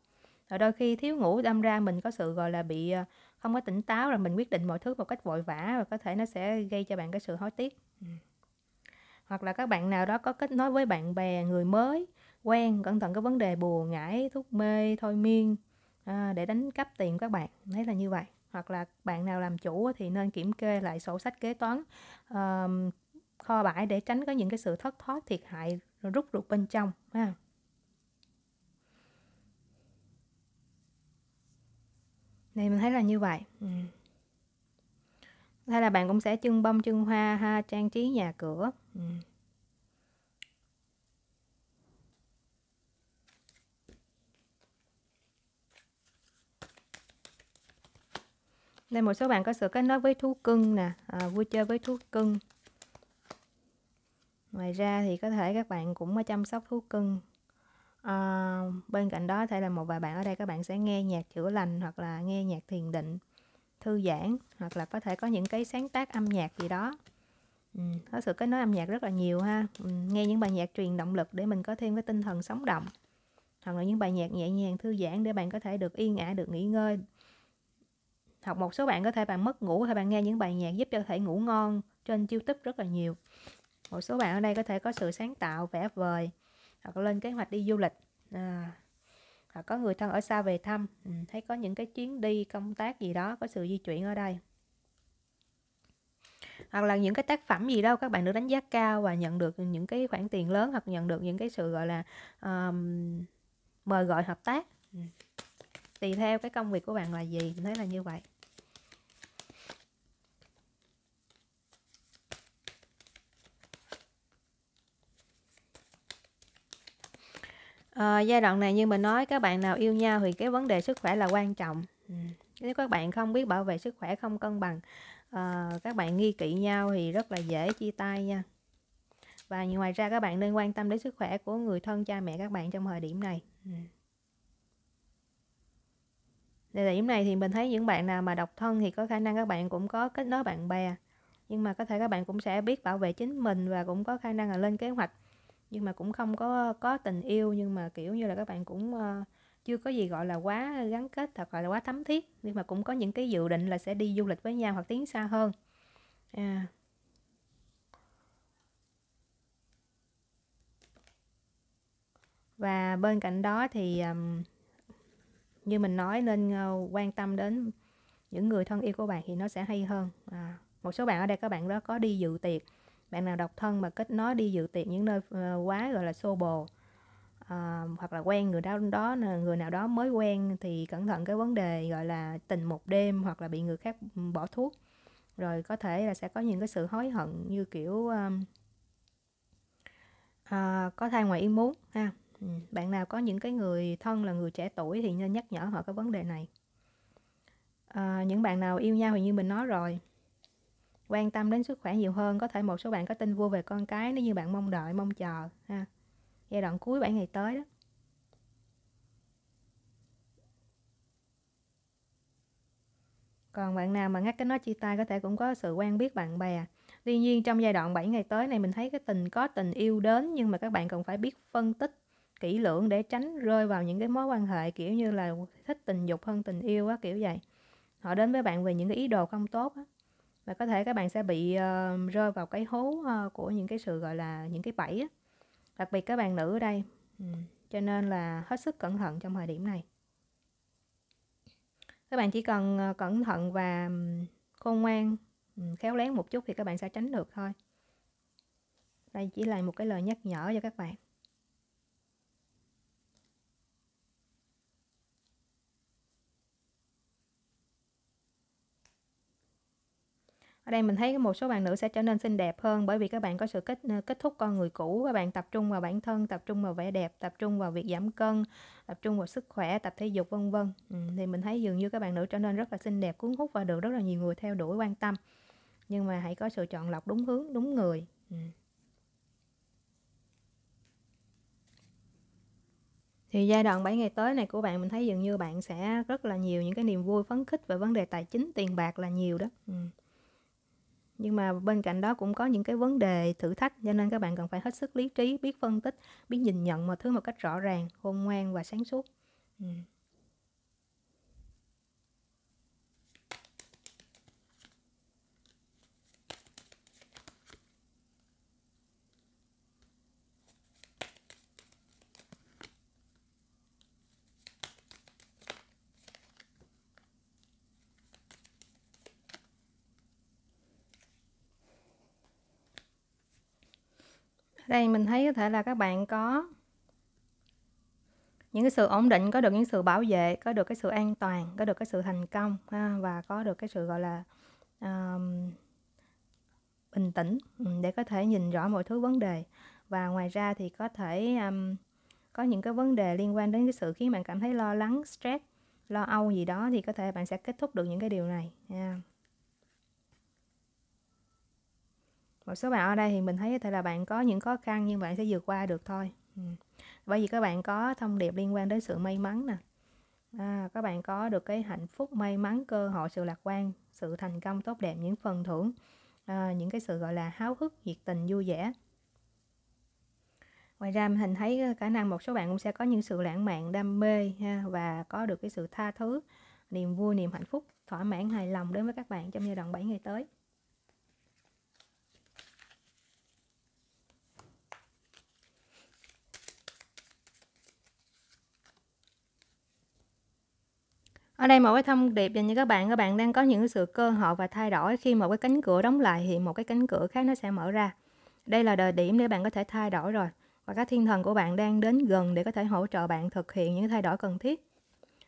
rồi đôi khi thiếu ngủ đâm ra mình có sự gọi là bị ờ, không có tỉnh táo rồi mình quyết định mọi thứ một cách vội vã và có thể nó sẽ gây cho bạn cái sự hối tiếc ừ. hoặc là các bạn nào đó có kết nối với bạn bè người mới quen cẩn thận cái vấn đề bùa ngải thuốc mê thôi miên à, để đánh cắp tiền các bạn thấy là như vậy hoặc là bạn nào làm chủ thì nên kiểm kê lại sổ sách kế toán uh, kho bãi để tránh có những cái sự thất thoát thiệt hại rút ruột bên trong ha. này mình thấy là như vậy ừ. hay là bạn cũng sẽ trưng bông trưng hoa ha trang trí nhà cửa ừ. Đây một số bạn có sự kết nối với thú cưng nè, à, vui chơi với thú cưng. Ngoài ra thì có thể các bạn cũng chăm sóc thú cưng. À, bên cạnh đó thể là một vài bạn ở đây các bạn sẽ nghe nhạc chữa lành hoặc là nghe nhạc thiền định, thư giãn hoặc là có thể có những cái sáng tác âm nhạc gì đó. Ừ, có sự kết nối âm nhạc rất là nhiều ha. Ừ, nghe những bài nhạc truyền động lực để mình có thêm cái tinh thần sống động. Hoặc là những bài nhạc nhẹ nhàng thư giãn để bạn có thể được yên ả, được nghỉ ngơi, hoặc một số bạn có thể bạn mất ngủ hay bạn nghe những bài nhạc giúp cho thể ngủ ngon trên youtube rất là nhiều. Một số bạn ở đây có thể có sự sáng tạo vẽ vời hoặc lên kế hoạch đi du lịch à, hoặc có người thân ở xa về thăm. Ừ, thấy có những cái chuyến đi công tác gì đó có sự di chuyển ở đây. Hoặc là những cái tác phẩm gì đâu các bạn được đánh giá cao và nhận được những cái khoản tiền lớn hoặc nhận được những cái sự gọi là um, mời gọi hợp tác. Ừ. tùy theo cái công việc của bạn là gì mình thấy là như vậy. Ờ, giai đoạn này như mình nói các bạn nào yêu nhau thì cái vấn đề sức khỏe là quan trọng. Ừm, nếu các bạn không biết bảo vệ sức khỏe, không cân bằng, ờ, các bạn nghi kỵ nhau thì rất là dễ chia tay nha. Và ngoài ra các bạn nên quan tâm đến sức khỏe của người thân, cha mẹ các bạn trong thời điểm này. Ừm. Thời điểm này thì mình thấy những bạn nào mà độc thân thì có khả năng các bạn cũng có kết nối bạn bè. Nhưng mà có thể các bạn cũng sẽ biết bảo vệ chính mình và cũng có khả năng là lên kế hoạch nhưng mà cũng không có có tình yêu nhưng mà kiểu như là các bạn cũng uh, chưa có gì gọi là quá gắn kết thật gọi là quá thấm thiết. Nhưng mà cũng có những cái dự định là sẽ đi du lịch với nhau hoặc tiến xa hơn. À. và bên cạnh đó thì như mình nói nên uh, quan tâm đến những người thân yêu của bạn thì nó sẽ hay hơn. À, một số bạn ở đây các bạn đó có đi dự tiệc bạn nào độc thân mà kết nối đi dự tiệc những nơi ờ, quá gọi là xô bồ à, hoặc là quen người đó đó người nào đó mới quen thì cẩn thận cái vấn đề gọi là tình một đêm hoặc là bị người khác ừ, bỏ thuốc rồi có thể là sẽ có những cái sự hối hận như kiểu um, à, có thai ngoài ý muốn ha ừ. bạn nào có những cái người thân là người trẻ tuổi thì nên nhắc nhở họ cái vấn đề này à, những bạn nào yêu nhau thì như mình nói rồi quan tâm đến sức khỏe nhiều hơn, có thể một số bạn có tin vui về con cái nếu như bạn mong đợi, mong chờ, ha. Giai đoạn cuối 7 ngày tới đó. Còn bạn nào mà ngắt cái nói chia tay có thể cũng có sự quen biết bạn bè. Tuy nhiên, trong giai đoạn 7 ngày tới này, mình thấy cái tình có tình yêu đến, nhưng mà các bạn cần phải biết phân tích, kỹ lưỡng để tránh rơi vào những cái mối quan hệ kiểu như là thích tình dục hơn tình yêu á, kiểu vậy. Họ đến với bạn về những cái ý đồ không tốt á và có thể các bạn sẽ bị uh, rơi vào cái hố uh, của những cái sự gọi là những cái bẫy á. Đặc biệt các bạn nữ ở đây. Ừ. cho nên là hết sức cẩn thận trong thời điểm này. Các bạn chỉ cần ờ, cẩn thận và khôn ngoan ừ, khéo léo một chút thì các bạn sẽ tránh được thôi. Đây chỉ là một cái lời nhắc nhở cho các bạn. Ở đây mình thấy một số bạn nữ sẽ trở nên xinh đẹp hơn bởi vì các bạn có sự kết ờ, kết thúc con người cũ. Các bạn tập trung vào bản thân tập trung vào vẻ đẹp tập trung vào việc giảm cân tập trung vào sức khỏe tập thể dục vân vân. Ừ, thì mình thấy dường như các bạn nữ trở nên rất là xinh đẹp cuốn hút và được rất là nhiều người theo đuổi quan tâm. Nhưng mà hãy có sự chọn lọc đúng hướng đúng người. Ừ. thì giai đoạn 7 ngày tới này của bạn mình thấy dường như bạn sẽ rất là nhiều những cái niềm vui phấn khích về vấn đề tài chính tiền bạc là nhiều đó. Ừ nhưng mà bên cạnh đó cũng có những cái vấn đề thử thách, cho nên các bạn cần phải hết sức lý trí, biết phân tích, biết nhìn nhận mọi thứ một cách rõ ràng, khôn ngoan và sáng suốt ừ. Đây mình thấy có thể là các bạn có những cái sự ổn định có được những sự bảo vệ có được cái sự an toàn có được cái sự thành công ha, và có được cái sự gọi là um, bình tĩnh ừ, để có thể nhìn rõ mọi thứ vấn đề và ngoài ra thì có thể um, có những cái vấn đề liên quan đến cái sự khiến bạn cảm thấy lo lắng stress lo âu gì đó thì có thể bạn sẽ kết thúc được những cái điều này yeah. Một số bạn ở đây thì mình thấy có thể là bạn có những khó khăn nhưng bạn sẽ vượt qua được thôi. Ừ. bởi vì các bạn có thông điệp liên quan đến sự may mắn nè. À, các bạn có được cái hạnh phúc may mắn cơ hội sự lạc quan sự thành công tốt đẹp những phần thưởng à, những cái sự gọi là háo hức nhiệt tình vui vẻ. Ngoài ra mình thấy khả năng một số bạn cũng sẽ có những sự lãng mạn đam mê ha, và có được cái sự tha thứ niềm vui niềm hạnh phúc thỏa mãn hài lòng đến với các bạn trong giai đoạn 7 ngày tới. Ở đây một cái thông điệp dành cho các bạn, các bạn đang có những sự cơ hội và thay đổi khi một cái cánh cửa đóng lại thì một cái cánh cửa khác nó sẽ mở ra. Đây là thời điểm để bạn có thể thay đổi rồi. Và các thiên thần của bạn đang đến gần để có thể hỗ trợ bạn thực hiện những thay đổi cần thiết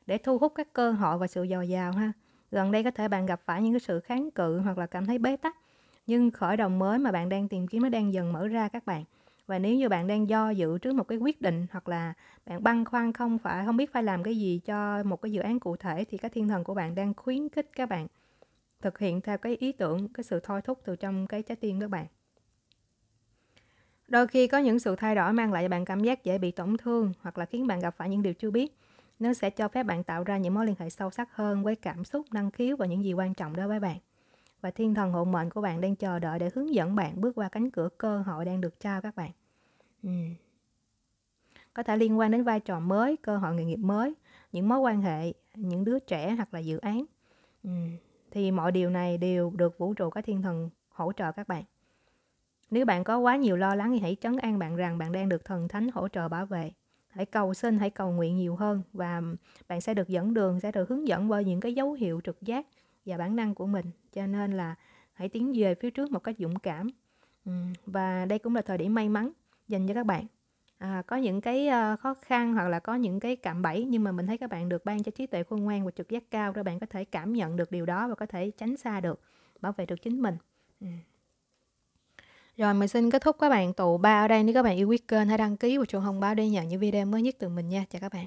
để thu hút các cơ hội và sự dồi dào ha. Gần đây có thể bạn gặp phải những cái sự kháng cự hoặc là cảm thấy bế tắc. Nhưng khởi đầu mới mà bạn đang tìm kiếm nó đang dần mở ra các bạn và nếu như bạn đang do dự trước một cái quyết định hoặc là bạn băn khoăn không phải, không biết phải làm cái gì cho một cái dự án cụ thể thì các thiên thần của bạn đang khuyến khích các bạn thực hiện theo cái ý tưởng, cái sự thôi thúc từ trong cái trái tim các bạn. Đôi khi có những sự thay đổi mang lại cho bạn cảm giác dễ bị tổn thương hoặc là khiến bạn gặp phải những điều chưa biết. Nó sẽ cho phép bạn tạo ra những mối liên hệ sâu sắc hơn với cảm xúc, năng khiếu và những gì quan trọng đối với bạn và thiên thần hộ mệnh của bạn đang chờ đợi để hướng dẫn bạn bước qua cánh cửa cơ hội đang được trao các bạn. Ừ. Có thể liên quan đến vai trò mới, cơ hội nghề nghiệp mới, những mối quan hệ, những đứa trẻ hoặc là dự án. Ừ. Thì mọi điều này đều được vũ trụ các thiên thần hỗ trợ các bạn. Nếu bạn có quá nhiều lo lắng thì hãy trấn an bạn rằng bạn đang được thần thánh hỗ trợ bảo vệ. hãy cầu xin hãy cầu nguyện nhiều hơn và bạn sẽ được dẫn đường sẽ được hướng dẫn bởi những cái dấu hiệu trực giác và bản năng của mình cho nên là hãy tiến về phía trước một cách dũng cảm và đây cũng là thời điểm may mắn dành cho các bạn à, có những cái uh, khó khăn hoặc là có những cái cạm bẫy nhưng mà mình thấy các bạn được ban cho trí tuệ khôn ngoan và trực giác cao để bạn có thể cảm nhận được điều đó và có thể tránh xa được bảo vệ được chính mình ừ. Rồi mình xin kết thúc các bạn tụ ba ở đây nếu các bạn yêu quý kênh hãy đăng ký và chuông thông báo để nhận những video mới nhất từ mình nha. Chào các bạn.